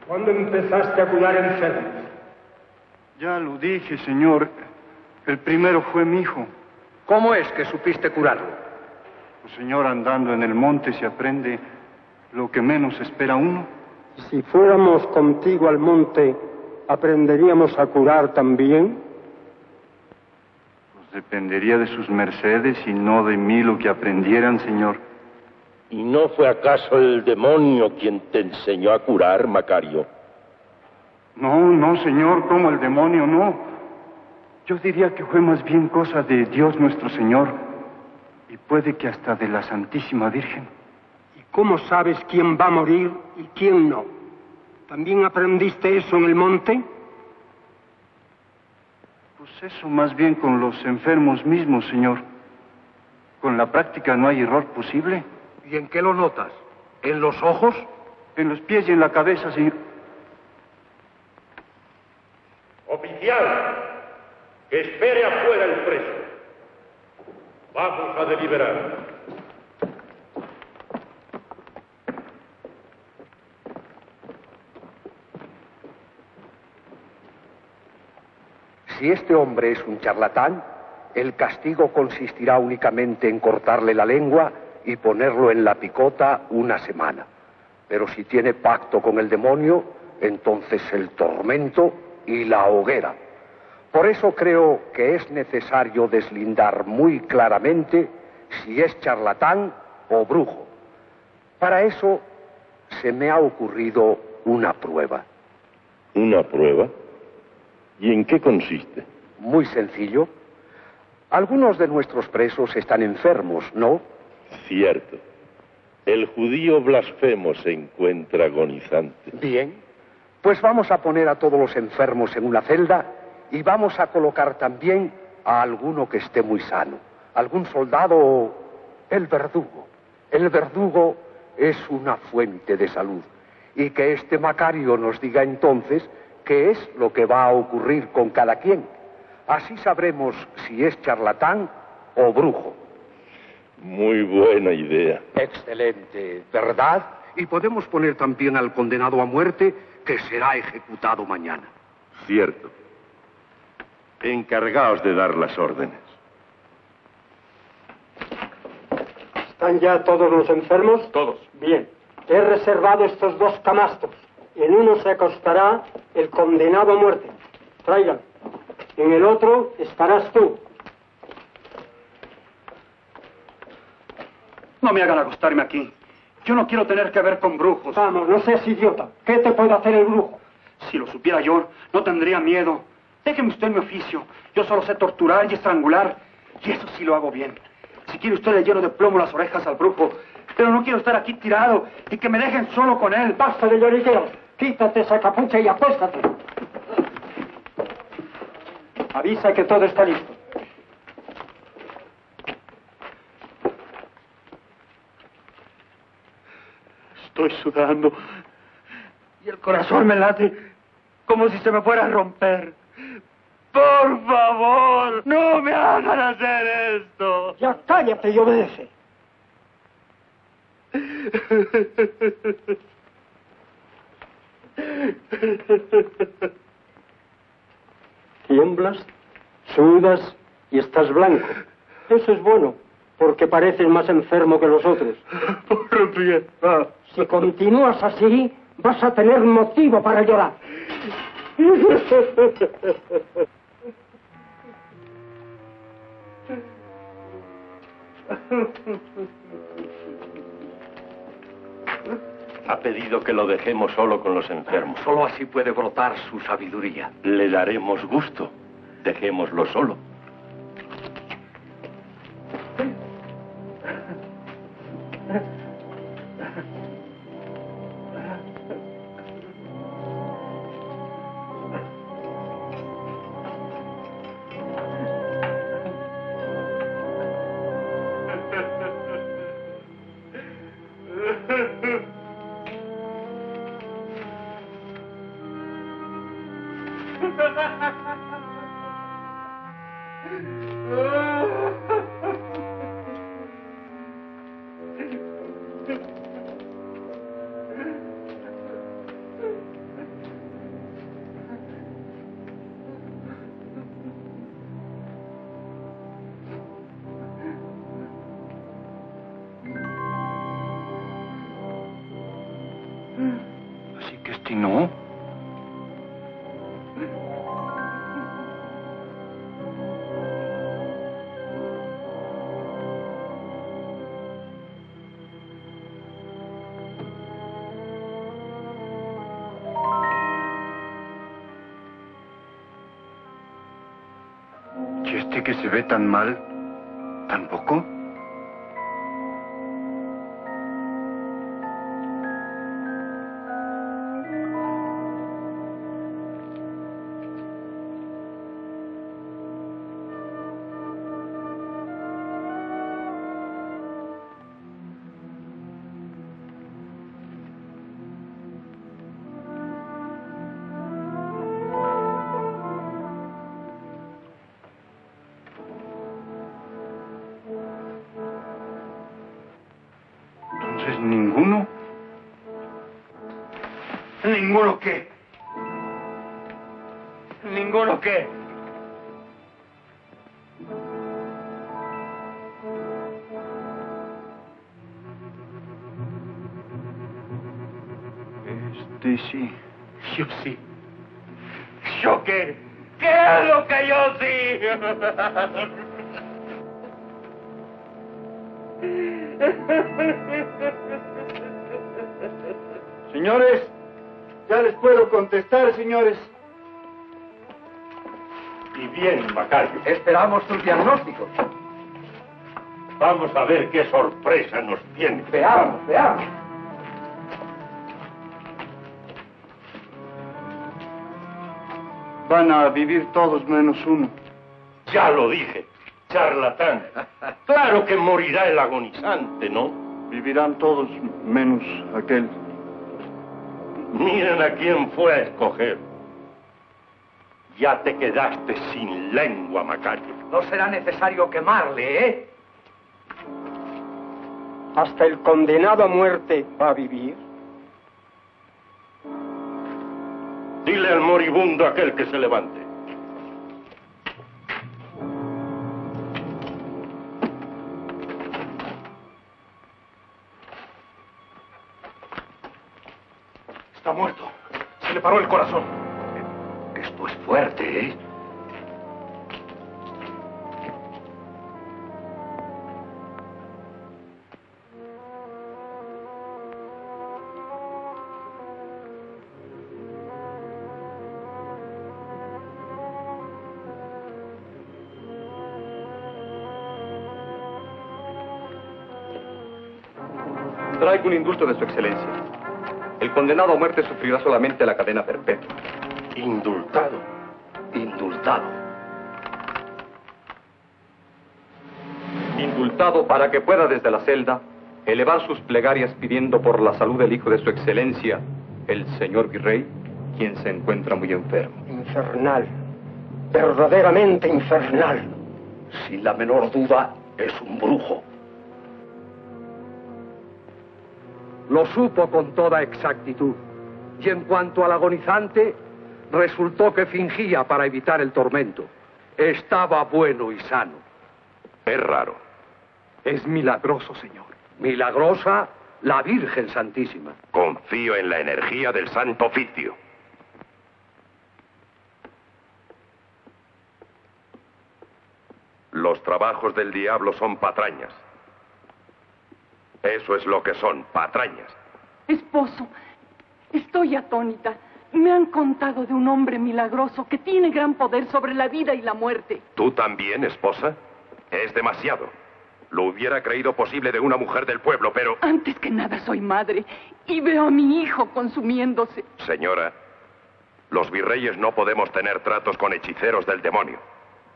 ¿Cuándo empezaste a curar enfermos? Ya lo dije, señor. El primero fue mi hijo. ¿Cómo es que supiste curarlo? Pues, señor, andando en el monte se aprende lo que menos espera uno. Si fuéramos contigo al monte, ¿aprenderíamos a curar también? Pues dependería de sus mercedes y no de mí lo que aprendieran, señor. ¿Y no fue acaso el demonio quien te enseñó a curar, Macario? No, no, señor, como el demonio, no. Yo diría que fue más bien cosa de Dios nuestro Señor y puede que hasta de la Santísima Virgen. ¿Y cómo sabes quién va a morir y quién no? ¿También aprendiste eso en el monte? Pues eso más bien con los enfermos mismos, señor. Con la práctica no hay error posible. ¿Y en qué lo notas? ¿En los ojos? En los pies y en la cabeza, señor. Oficial, que espere afuera el preso. Vamos a deliberar. Si este hombre es un charlatán, el castigo consistirá únicamente en cortarle la lengua y ponerlo en la picota una semana. Pero si tiene pacto con el demonio, entonces el tormento y la hoguera. Por eso creo que es necesario deslindar muy claramente si es charlatán o brujo. Para eso se me ha ocurrido una prueba. ¿Una prueba? ¿Y en qué consiste? Muy sencillo. Algunos de nuestros presos están enfermos, ¿no? Cierto. El judío blasfemo se encuentra agonizante. Bien. Pues vamos a poner a todos los enfermos en una celda y vamos a colocar también a alguno que esté muy sano. Algún soldado, el verdugo. El verdugo es una fuente de salud. Y que este Macario nos diga entonces qué es lo que va a ocurrir con cada quien. Así sabremos si es charlatán o brujo. Muy buena idea. Excelente, ¿verdad? Y podemos poner también al condenado a muerte que será ejecutado mañana. Cierto. Encargaos de dar las órdenes. ¿Están ya todos los enfermos? Todos. Bien. He reservado estos dos camastros. En uno se acostará el condenado a muerte. Traigan. En el otro estarás tú. No me hagan acostarme aquí. Yo no quiero tener que ver con brujos. Vamos, no seas idiota. ¿Qué te puede hacer el brujo? Si lo supiera yo, no tendría miedo. Déjeme usted mi oficio. Yo solo sé torturar y estrangular. Y eso sí lo hago bien. Si quiere usted le lleno de plomo las orejas al brujo. Pero no quiero estar aquí tirado y que me dejen solo con él. Basta de lloriqueos. Quítate esa capucha y acuéstate. Avisa que todo está listo. Estoy sudando y el corazón me late como si se me fuera a romper. Por favor, no me hagan hacer esto. Ya cállate y obedece. Tiemblas, sudas y estás blanco. Eso es bueno, porque pareces más enfermo que los otros. Por piedad. Si continúas así, vas a tener motivo para llorar. Ha pedido que lo dejemos solo con los enfermos. Solo así puede brotar su sabiduría. Le daremos gusto. Dejémoslo solo. Ha, ha, ha, ha, ha. Que se ve tan mal, tampoco? ¿Ninguno qué? ¿Ninguno qué? Este sí. Yo sí. ¿Yo qué? ¿Qué es lo que yo sí? Señores, ya les puedo contestar, señores. Y bien, Macario. Esperamos tus diagnósticos. Vamos a ver qué sorpresa nos tiene. Veamos, veamos. Van a vivir todos menos uno. Ya lo dije, charlatán. Claro que morirá el agonizante, ¿no? Vivirán todos menos aquel. Miren a quién fue a escoger. Ya te quedaste sin lengua, Macario. No será necesario quemarle, ¿eh? Hasta el condenado a muerte va a vivir. Dile al moribundo aquel que se levante. Paró el corazón. Esto es fuerte, ¿eh? Traigo un indulto de su excelencia. El condenado a muerte sufrirá solamente la cadena perpetua. Indultado. Indultado. Indultado para que pueda desde la celda elevar sus plegarias pidiendo por la salud del hijo de su excelencia, el señor virrey, quien se encuentra muy enfermo. Infernal. Verdaderamente infernal. Sin la menor duda, es un brujo. Lo supo con toda exactitud. Y en cuanto al agonizante, resultó que fingía para evitar el tormento. Estaba bueno y sano. Es raro. Es milagroso, señor. Milagrosa la Virgen Santísima. Confío en la energía del Santo Oficio. Los trabajos del diablo son patrañas. Eso es lo que son, patrañas. Esposo, estoy atónita. Me han contado de un hombre milagroso que tiene gran poder sobre la vida y la muerte. ¿Tú también, esposa? Es demasiado. Lo hubiera creído posible de una mujer del pueblo, pero... Antes que nada soy madre y veo a mi hijo consumiéndose. Señora, los virreyes no podemos tener tratos con hechiceros del demonio.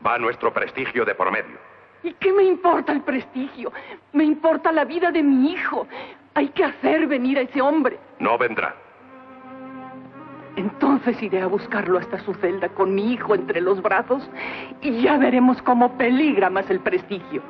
Va nuestro prestigio de por medio. ¿Y qué me importa el prestigio? Me importa la vida de mi hijo. Hay que hacer venir a ese hombre. No vendrá. Entonces iré a buscarlo hasta su celda con mi hijo entre los brazos y ya veremos cómo peligra más el prestigio.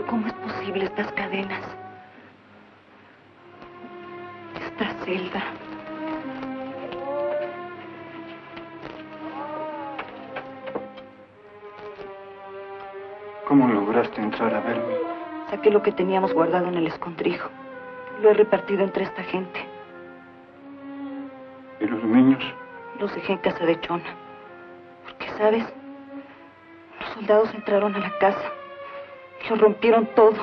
¿Cómo es posible estas cadenas? Esta celda. ¿Cómo lograste entrar a verme? Saqué lo que teníamos guardado en el escondrijo. Lo he repartido entre esta gente. ¿Y los niños? Los dejé en casa de Chona. Porque, ¿sabes? Los soldados entraron a la casa lo rompieron todo.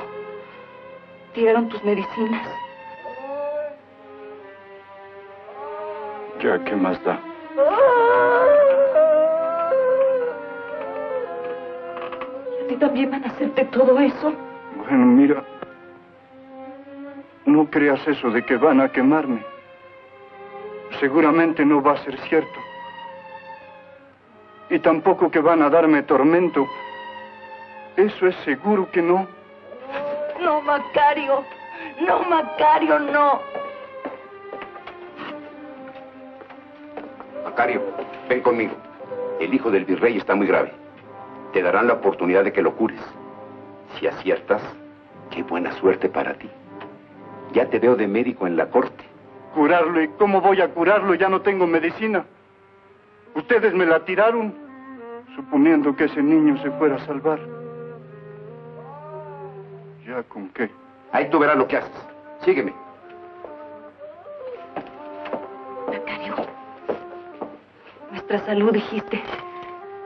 Tiraron tus medicinas. Ya, ¿qué más da? ¿A ti también van a hacerte todo eso? Bueno, mira. No creas eso de que van a quemarme. Seguramente no va a ser cierto. Y tampoco que van a darme tormento. Eso es seguro que no. No, Macario. No, Macario, no. Macario, ven conmigo. El hijo del virrey está muy grave. Te darán la oportunidad de que lo cures. Si aciertas, qué buena suerte para ti. Ya te veo de médico en la corte. Curarlo, ¿y cómo voy a curarlo? Ya no tengo medicina. Ustedes me la tiraron, suponiendo que ese niño se fuera a salvar. ¿Ya con qué? Ahí tú verás lo que haces. Sígueme. Macario. Nuestra salud, dijiste.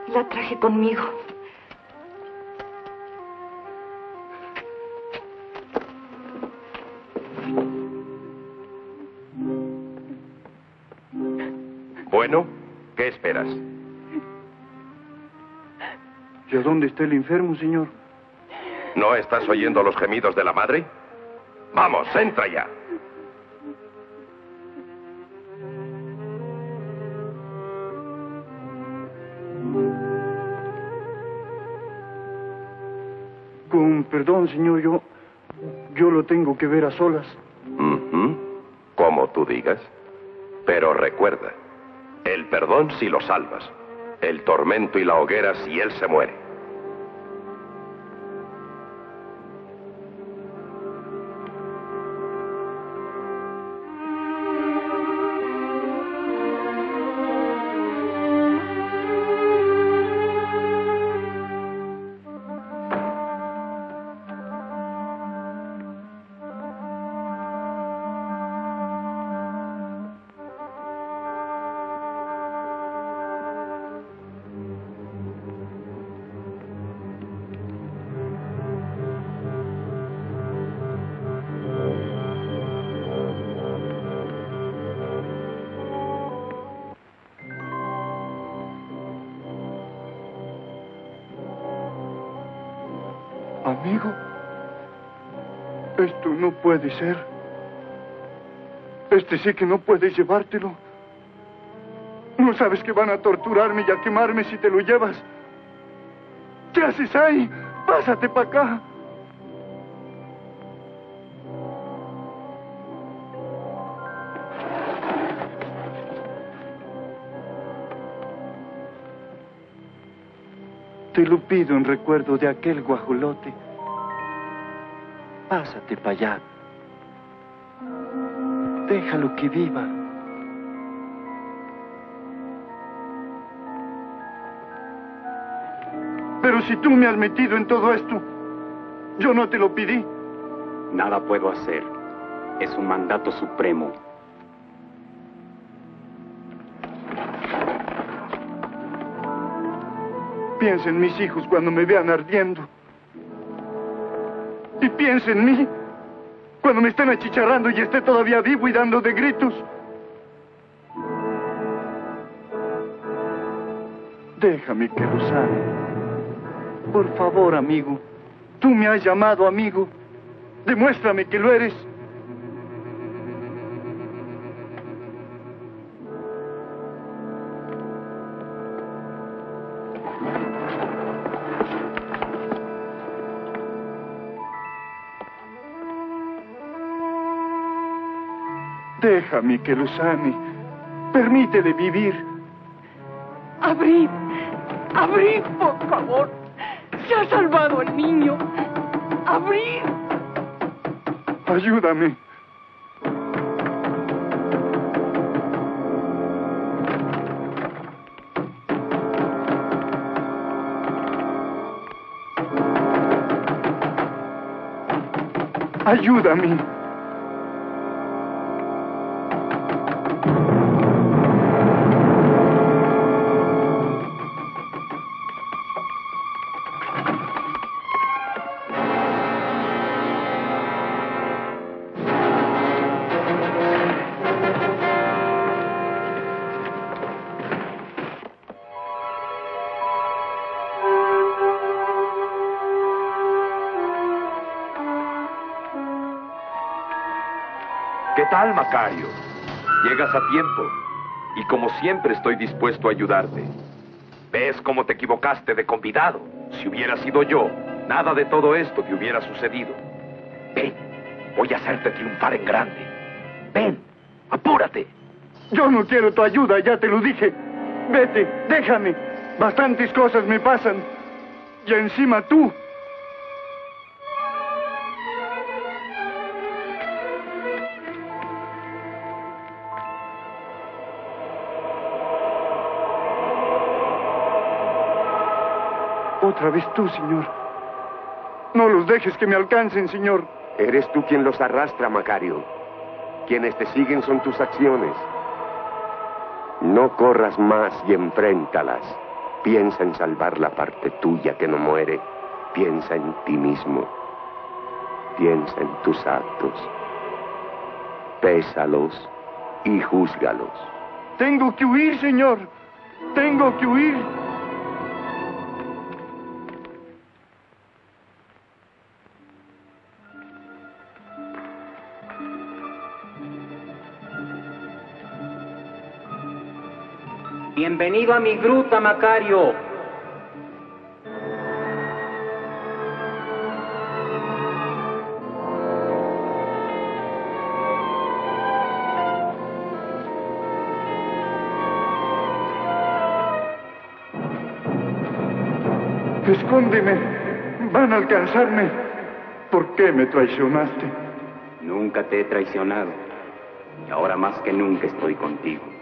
La traje conmigo. Bueno, ¿qué esperas? ¿Y a dónde está el enfermo, señor? ¿No estás oyendo los gemidos de la madre? Vamos, entra ya. Con perdón, señor, yo. Yo lo tengo que ver a solas. Como tú digas. Pero recuerda, el perdón si lo salvas, el tormento y la hoguera si él se muere. no puede ser. Este sí que no puedes llevártelo. No sabes que van a torturarme y a quemarme si te lo llevas. ¿Qué haces ahí? Pásate para acá. Te lo pido en recuerdo de aquel guajolote Pásate para allá. Déjalo que viva. Pero si tú me has metido en todo esto, yo no te lo pedí. Nada puedo hacer. Es un mandato supremo. Piensa en mis hijos cuando me vean ardiendo. Y piensa en mí cuando me estén achicharrando y esté todavía vivo y dando de gritos. Déjame que lo sane. Por favor, amigo. Tú me has llamado amigo. Demuéstrame que lo eres. Déjame que lo sane. Permítele vivir. Abrid, abrid, por favor. Se ha salvado el niño. Abrid. Ayúdame. Ayúdame. ¿Qué tal, Macario? Llegas a tiempo. Y como siempre estoy dispuesto a ayudarte. ¿Ves cómo te equivocaste de convidado? Si hubiera sido yo, nada de todo esto te hubiera sucedido. Ven, voy a hacerte triunfar en grande. Ven, apúrate. Yo no quiero tu ayuda, ya te lo dije. Vete, déjame. Bastantes cosas me pasan. Y encima tú. Otra vez tú, señor. No los dejes que me alcancen, señor. Eres tú quien los arrastra, Macario. Quienes te siguen son tus acciones. No corras más y enfréntalas. Piensa en salvar la parte tuya que no muere. Piensa en ti mismo. Piensa en tus actos. Pésalos y júzgalos. Tengo que huir, señor. Tengo que huir. Bienvenido a mi gruta, Macario. Escóndeme. Van a alcanzarme. ¿Por qué me traicionaste? Nunca te he traicionado. Y ahora más que nunca estoy contigo.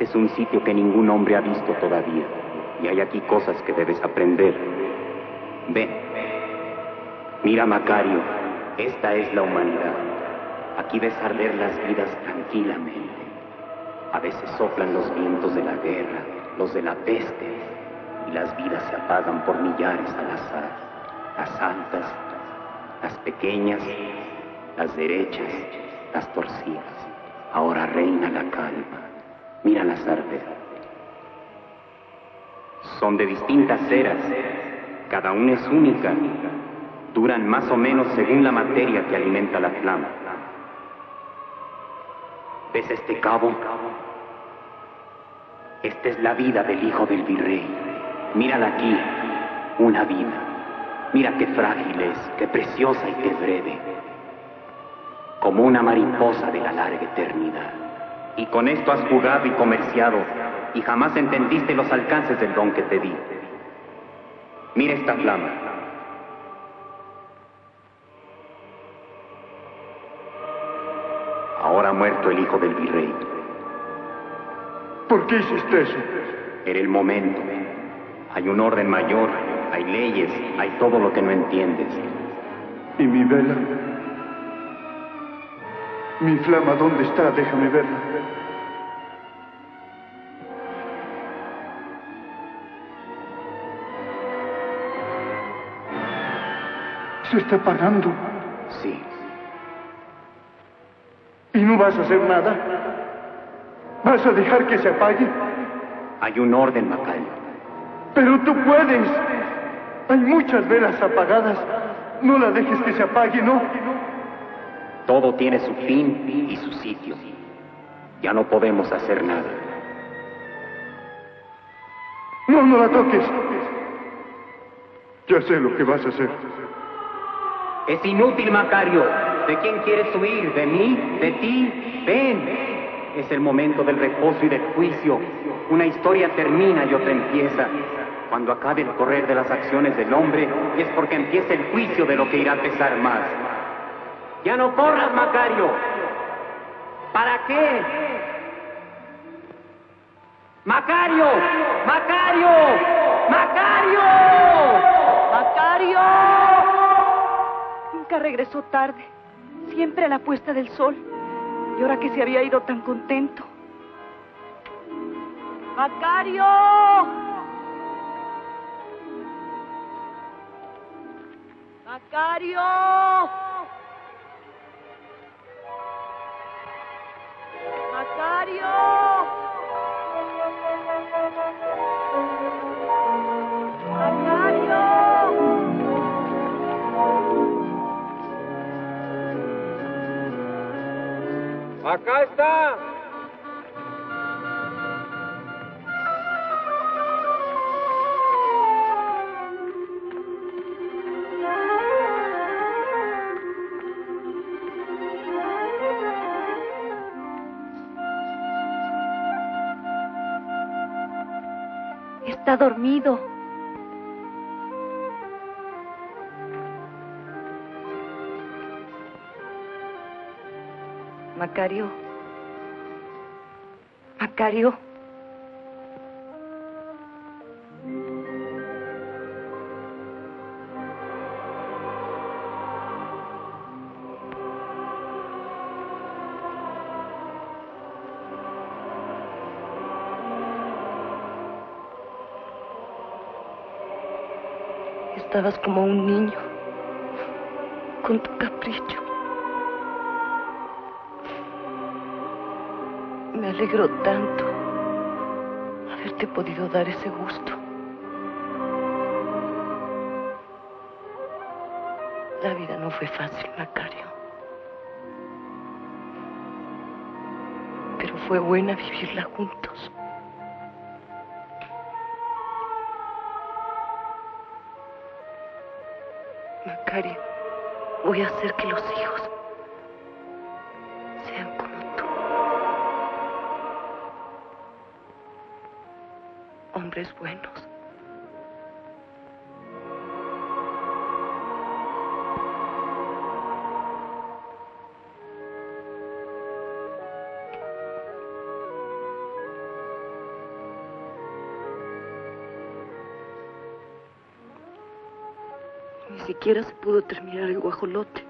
Es un sitio que ningún hombre ha visto todavía. Y hay aquí cosas que debes aprender. Ven. Mira, Macario, esta es la humanidad. Aquí ves arder las vidas tranquilamente. A veces soplan los vientos de la guerra, los de la peste, y las vidas se apagan por millares al azar. Las altas, las pequeñas, las derechas, las torcidas. Ahora reina la calma. Mira las arder. Son de distintas eras. Cada una es única. Duran más o menos según la materia que alimenta la flama. ¿Ves este cabo? Esta es la vida del hijo del virrey. Mírala aquí, una vida. Mira qué frágil es, qué preciosa y qué breve. Como una mariposa de la larga eternidad. Y con esto has jugado y comerciado y jamás entendiste los alcances del don que te di. Mira esta flama. Ahora ha muerto el hijo del virrey. ¿Por qué hiciste eso? Era el momento. Hay un orden mayor, hay leyes, hay todo lo que no entiendes. ¿Y mi vela? Mi flama, ¿dónde está? Déjame verla. Se está apagando. Sí. ¿Y no vas a hacer nada? ¿Vas a dejar que se apague? Hay un orden, Macario. Pero tú puedes. Hay muchas velas apagadas. No la dejes que se apague, ¿no? Todo tiene su fin y su sitio. Ya no podemos hacer nada. No, no la toques. Ya sé lo que vas a hacer. Es inútil, Macario. ¿De quién quieres huir? ¿De mí? ¿De ti? Ven. Es el momento del reposo y del juicio. Una historia termina y otra empieza. Cuando acabe el correr de las acciones del hombre, es porque empieza el juicio de lo que irá a pesar más. Ya no corras, Macario. ¿Para qué? Macario, Macario, Macario, Macario. Nunca regresó tarde. Siempre a la puesta del sol. Y ahora que se había ido tan contento. Macario. Macario. Macario. Acá está. Dormido. Macario. Macario. Estabas como un niño, con tu capricho. Me alegro tanto haberte podido dar ese gusto. La vida no fue fácil, Macario. Pero fue buena vivirla juntos. Voy a hacer que los hijos sean como tú. Hombres buenos. Siquiera se pudo terminar el guajolote.